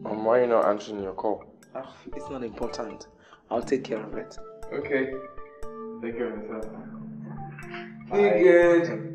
Mom, why are you not answering your call? Oh, it's not important. I'll take care of it. Okay. Take care of yourself. Be good.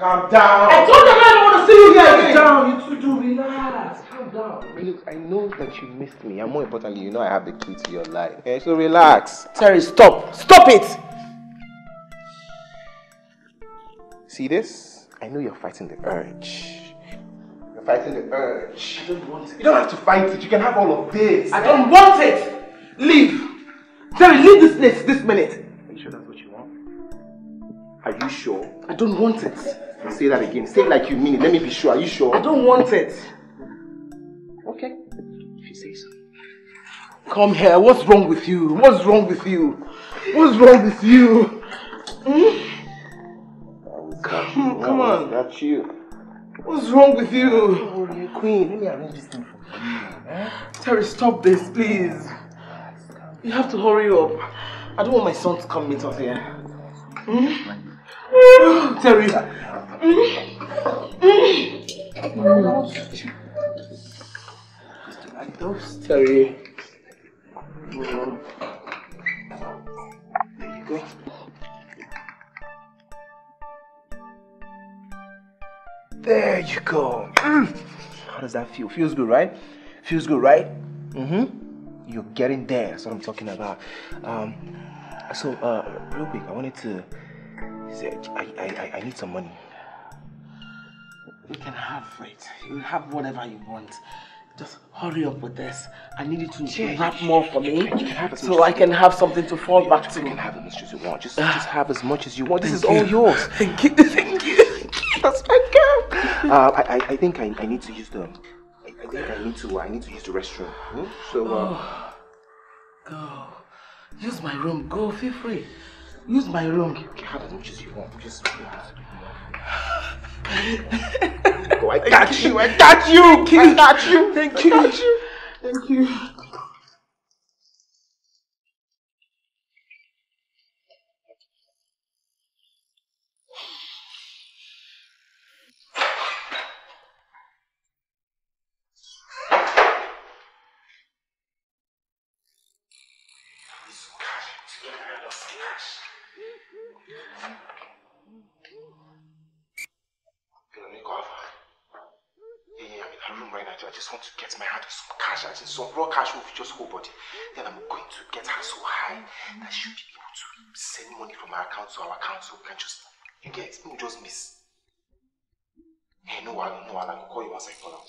Calm down. I told you I don't want to see you here Calm down, you two do relax. Calm down. Look, I know that you missed me, and more importantly, you know I have the key to your life. Okay, so relax. Terry, stop. Stop it! See this? I know you're fighting the urge. You're fighting the urge. I don't want it. You don't have to fight it. You can have all of this. I don't want it. Leave. Terry, leave this place this minute. Are you sure that's what you want? Are you sure? I don't want it. Say that again. Say it like you mean it. Let me be sure. Are you sure? I don't want it. Okay. If you say so. Come here. What's wrong with you? What's wrong with you? What's wrong with you? Hmm? Got. Come on. That's you. What's wrong with you? Don't worry, queen. Let me arrange this thing for you. Eh? Terry, stop this, please. You have to hurry up. I don't want my son to come meet us here. Hmm? Terry. Terry. There you go. There you go. How does that feel? Feels good, right? Feels good, right? Mm-hmm. You're getting there. That's what I'm talking about. Um, so, uh, real quick, I wanted to I, I, I, I need some money. You can have it. You have whatever you want. Just hurry up with this. I need you to Yeah, wrap you- more for me you can have so I can have something to fall back to. You can have as much as you want. Just, just have as much as you want. This is Thank all yours. Thank you. [laughs] Thank you. That's my girl. Uh, I, I, I think I, I need to use the. I, I think I need to. I need to use the restroom. Hmm? So, uh, Go. Use my room. Go. Feel free. Use my can have as much as you want. Just. Oh, I got you. I got you. I got you. Thank you. Thank you. Okay, let me go over. Yeah, yeah, I'm in her room right now. I just want to get my hand on some cash. I just some raw cash will just whole body. Then I'm going to get her so high that she'll be able to send money from her account to our account so we can just you get we'll just miss. Hey, no one, no one, I will call you once I call out.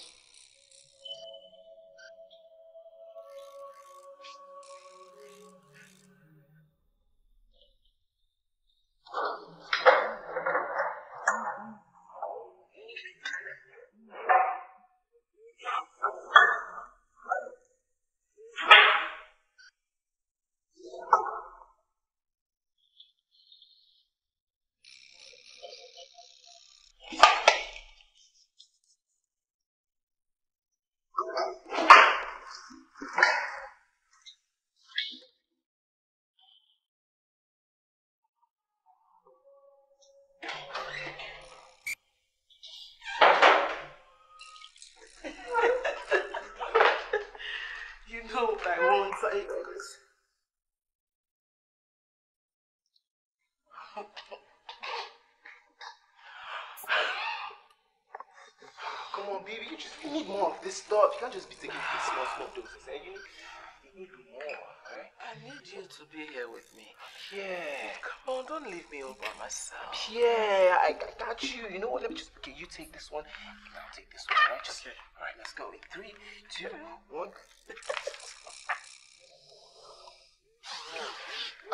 Take this one. and I'll take this one. All right, just. All right, let's go. In three, two, one. [laughs]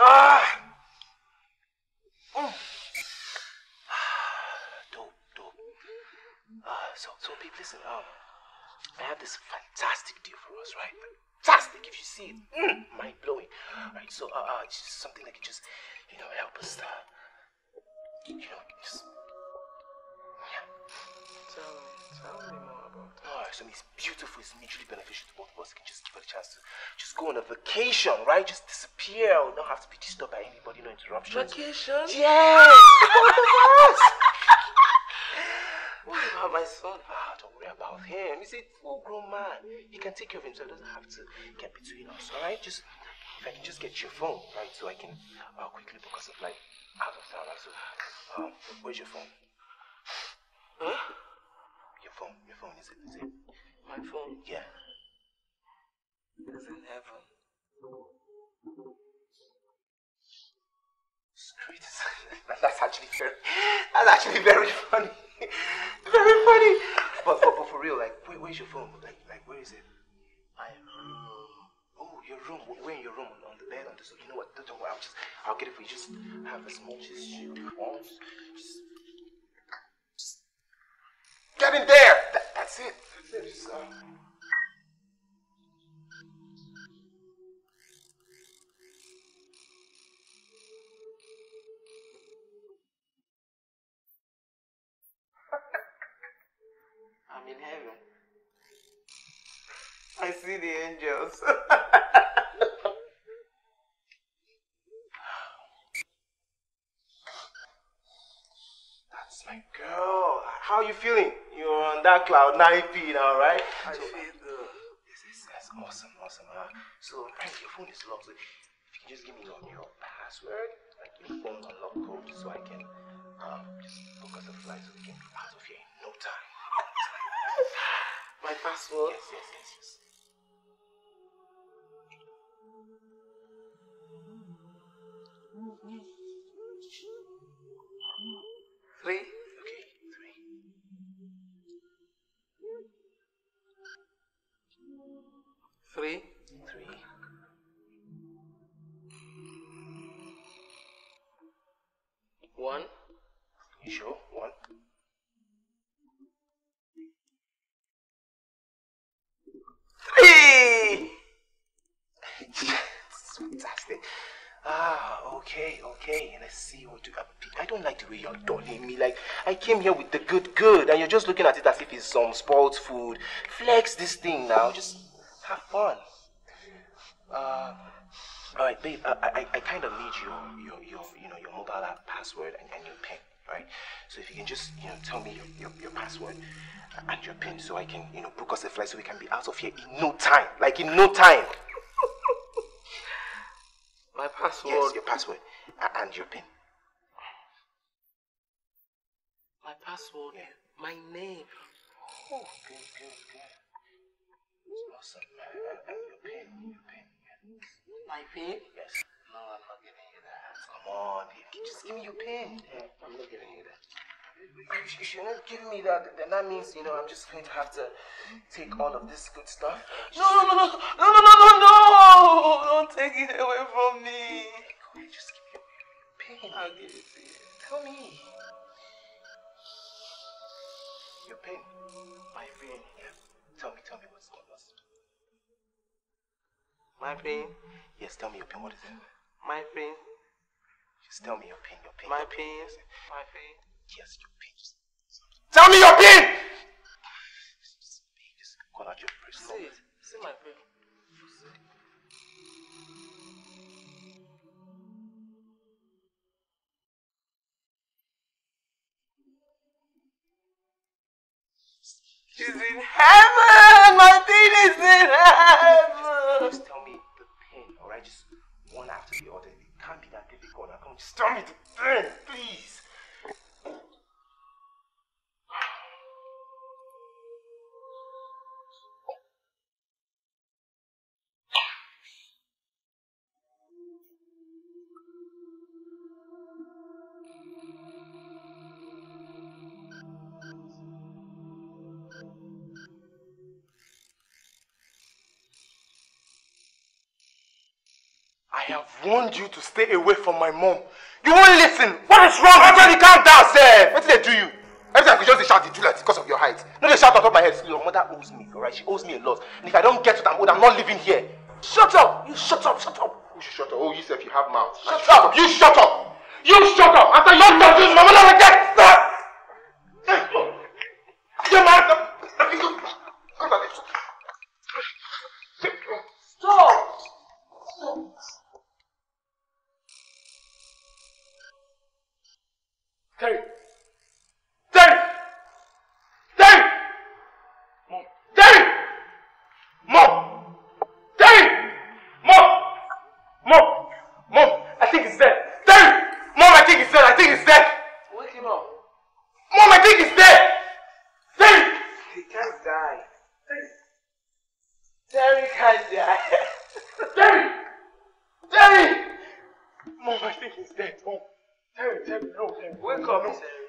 ah. Mm. [sighs] dope, dope. Uh, so, so, babe, listen. Um, I have this fantastic deal for us, right? Fantastic, if you see it, mm, mind blowing. All right, so, uh, uh, it's just something that can just, you know, help us. Uh, you know, just Tell me, tell me more about it. Oh, so it's beautiful. It's mutually beneficial to both of us. We can just give her a chance to just go on a vacation, right? Just disappear. We don't have to be disturbed by anybody. No interruptions. Vacation? Yes, both of us. What about my son? Ah, don't worry about him. He's a full-grown man. He can take care of himself. Doesn't have to get between us. All right? Just if I can just get your phone, right, so I can uh, quickly book us a flight out of town. Right? So, um, where's your phone? Huh? Your phone, your phone, is it, is it? My phone Yeah. is in heaven. Street. [laughs] That's actually very, that's actually very funny. [laughs] very funny. But, but, but for real, like, where, where's your phone? Like, like, where is it? My room. Oh, your room. Where in your room? On the bed? On the sofa? You know what? Don't, worry. I'll just, I'll get it for you. Just have as much as you want. Just get in there. That, that's it. [laughs] I'm in heaven. I see the angels. [laughs] That's my girl. How are you feeling? You're on that cloud nine feet now, right? I So- feel good. This is that's awesome, awesome. Uh, so apparently your phone is locked. So if you can just give me your, your password, like your phone unlock code, so I can um just book us a flight so we can be out of here in no time. [laughs] My password? Yes, yes, yes, yes. Three. Three? Three. One? You sure? One. Three! [laughs] Fantastic. Ah, okay, okay. Let's see what to. I don't like the way you're dulling me. Like I came here with the good, good, and you're just looking at it as if it's some spoiled food. Flex this thing now. Just have fun. Uh, all right, babe. I, I, I kind of need your, your, your, you know, your mobile app password and, and your PIN, right? So if you can just, you know, tell me your, your, your password and your PIN, so I can, you know, book us a flight, so we can be out of here in no time. Like in no time. [laughs] My password? Yes, your password and your PIN. My password? My name? Oh, good, good, good. Awesome. PIN. My pin? Yes. No, I'm not giving you that. Come on, babe. Just give me your PIN. I'm not giving you that. You, you should not give me that. Then that means, you know, I'm just going to have to take all of this good stuff. No, no, no, no, no, no, no, no, no! Don't take it away from me. Go ahead, just give me your PIN. I'll give it to you. Tell me. Your PIN. My pin. Tell me, tell me what's what's. My pin. Yes, tell me your PIN. What is it? My pin. Just tell me your PIN. Your PIN. My your pin. Yes, My pin. yes your PIN. Just, tell me your PIN. Just, just call out your personal. See it. See my pin. She's in heaven! My pin is in heaven! One after the other. It can't be that difficult. I on, just tell me to PIN, please. Warned you to stay away from my mom. You won't listen. What is wrong? Anthony, calm down, sir. What did they do you? Every time I just shout, you do that because of your height. No, they shout on top of my head. Your mother owes me, alright? She owes me a lot. And if I don't get what I'm owed, I'm not living here. Shut up! You shut up, shut up. Who should shut up? Oh, you say if you have mouth. Shut, up! You shut up! You shut up! After you shut up, my mother will get death. Come. Tell him, no, tell him. Wake up, no.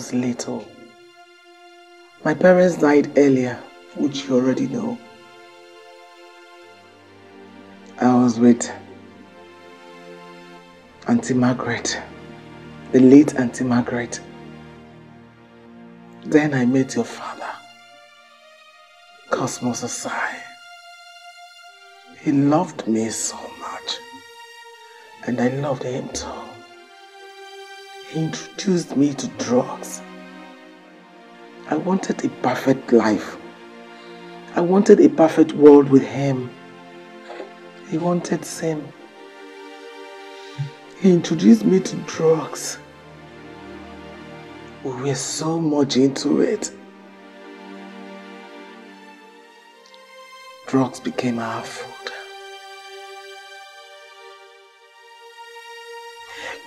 Was little. My parents died earlier, which you already know. I was with Auntie Margaret, the late Auntie Margaret. Then I met your father, Cosmos Asai. He loved me so much, and I loved him too. He introduced me to drugs. I wanted a perfect life. I wanted a perfect world with him. He wanted same. He introduced me to drugs. We were so much into it. Drugs became our food.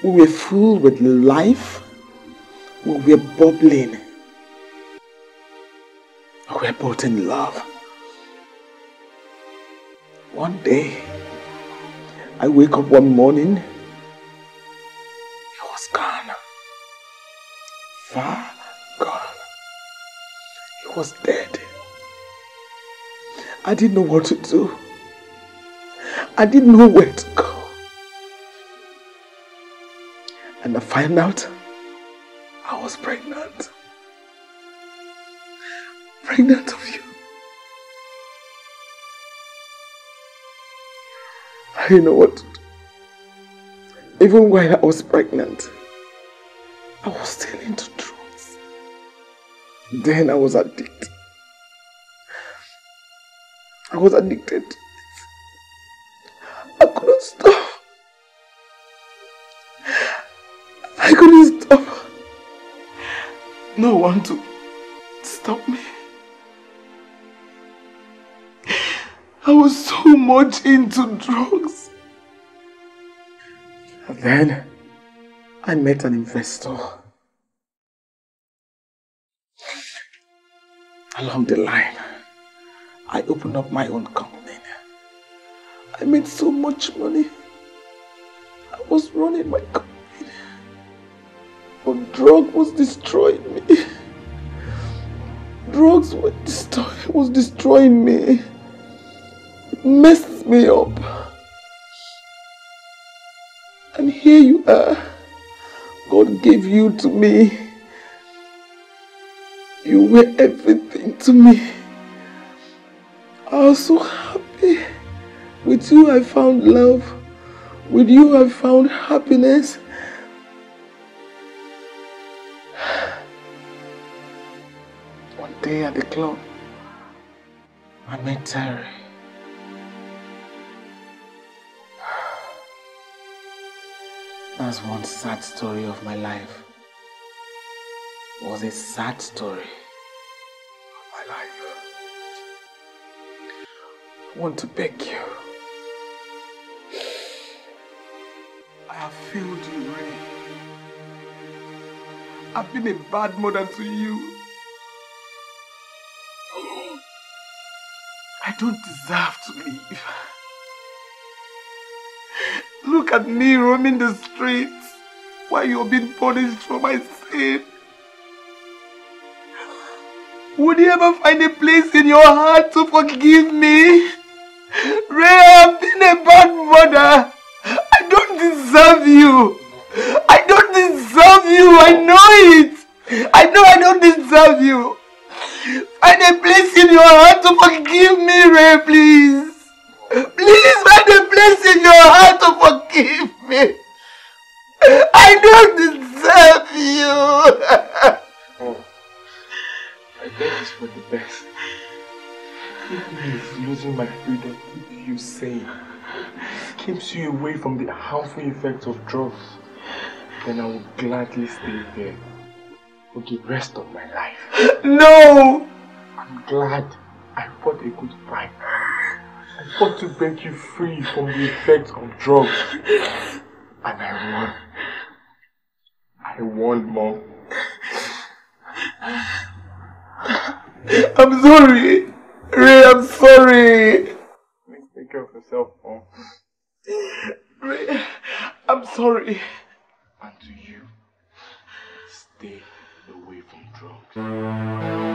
We were full with life. We were bubbling. We were both in love. One day, I wake up one morning, he was gone. Far gone. He was dead. I didn't know what to do. I didn't know where to go. And I find out I was pregnant. Pregnant of you. I know what. Even while I was pregnant, I was still into drugs. Then I was addicted. I was addicted No one to stop me. I was so much into drugs. And then I met an investor. Along the line, I opened up my own company. I made so much money. I was running my company. But drug was destroying me. Drugs were destroy was destroying me. It messed me up. And here you are. God gave you to me. You were everything to me. I was so happy. With you I found love. With you I found happiness. At the club, I met Terry. That's one sad story of my life. It was a sad story of my life. I want to beg you. I have failed you, Ray. I've been a bad mother to you. I don't deserve to live. Look at me roaming the streets while you're being punished for my sin. Would you ever find a place in your heart to forgive me? Ray, I've been a bad mother. I don't deserve you. I don't deserve you. I know it. I know I don't deserve you. Find a place in your heart to forgive me, Ray, please. Please find a place in your heart to forgive me. I don't deserve you. Oh, I beg it's for the best. If me is losing my freedom, if you say it keeps you away from the harmful effects of drugs, then I will gladly stay there for the rest of my life. No! I'm glad I fought a good fight. I fought to break you free from the effects of drugs. And I won. I won, Mom. I'm sorry. Ray, I'm sorry. Please take care of yourself, Mom. Ray, I'm sorry. And to you, stay away from drugs.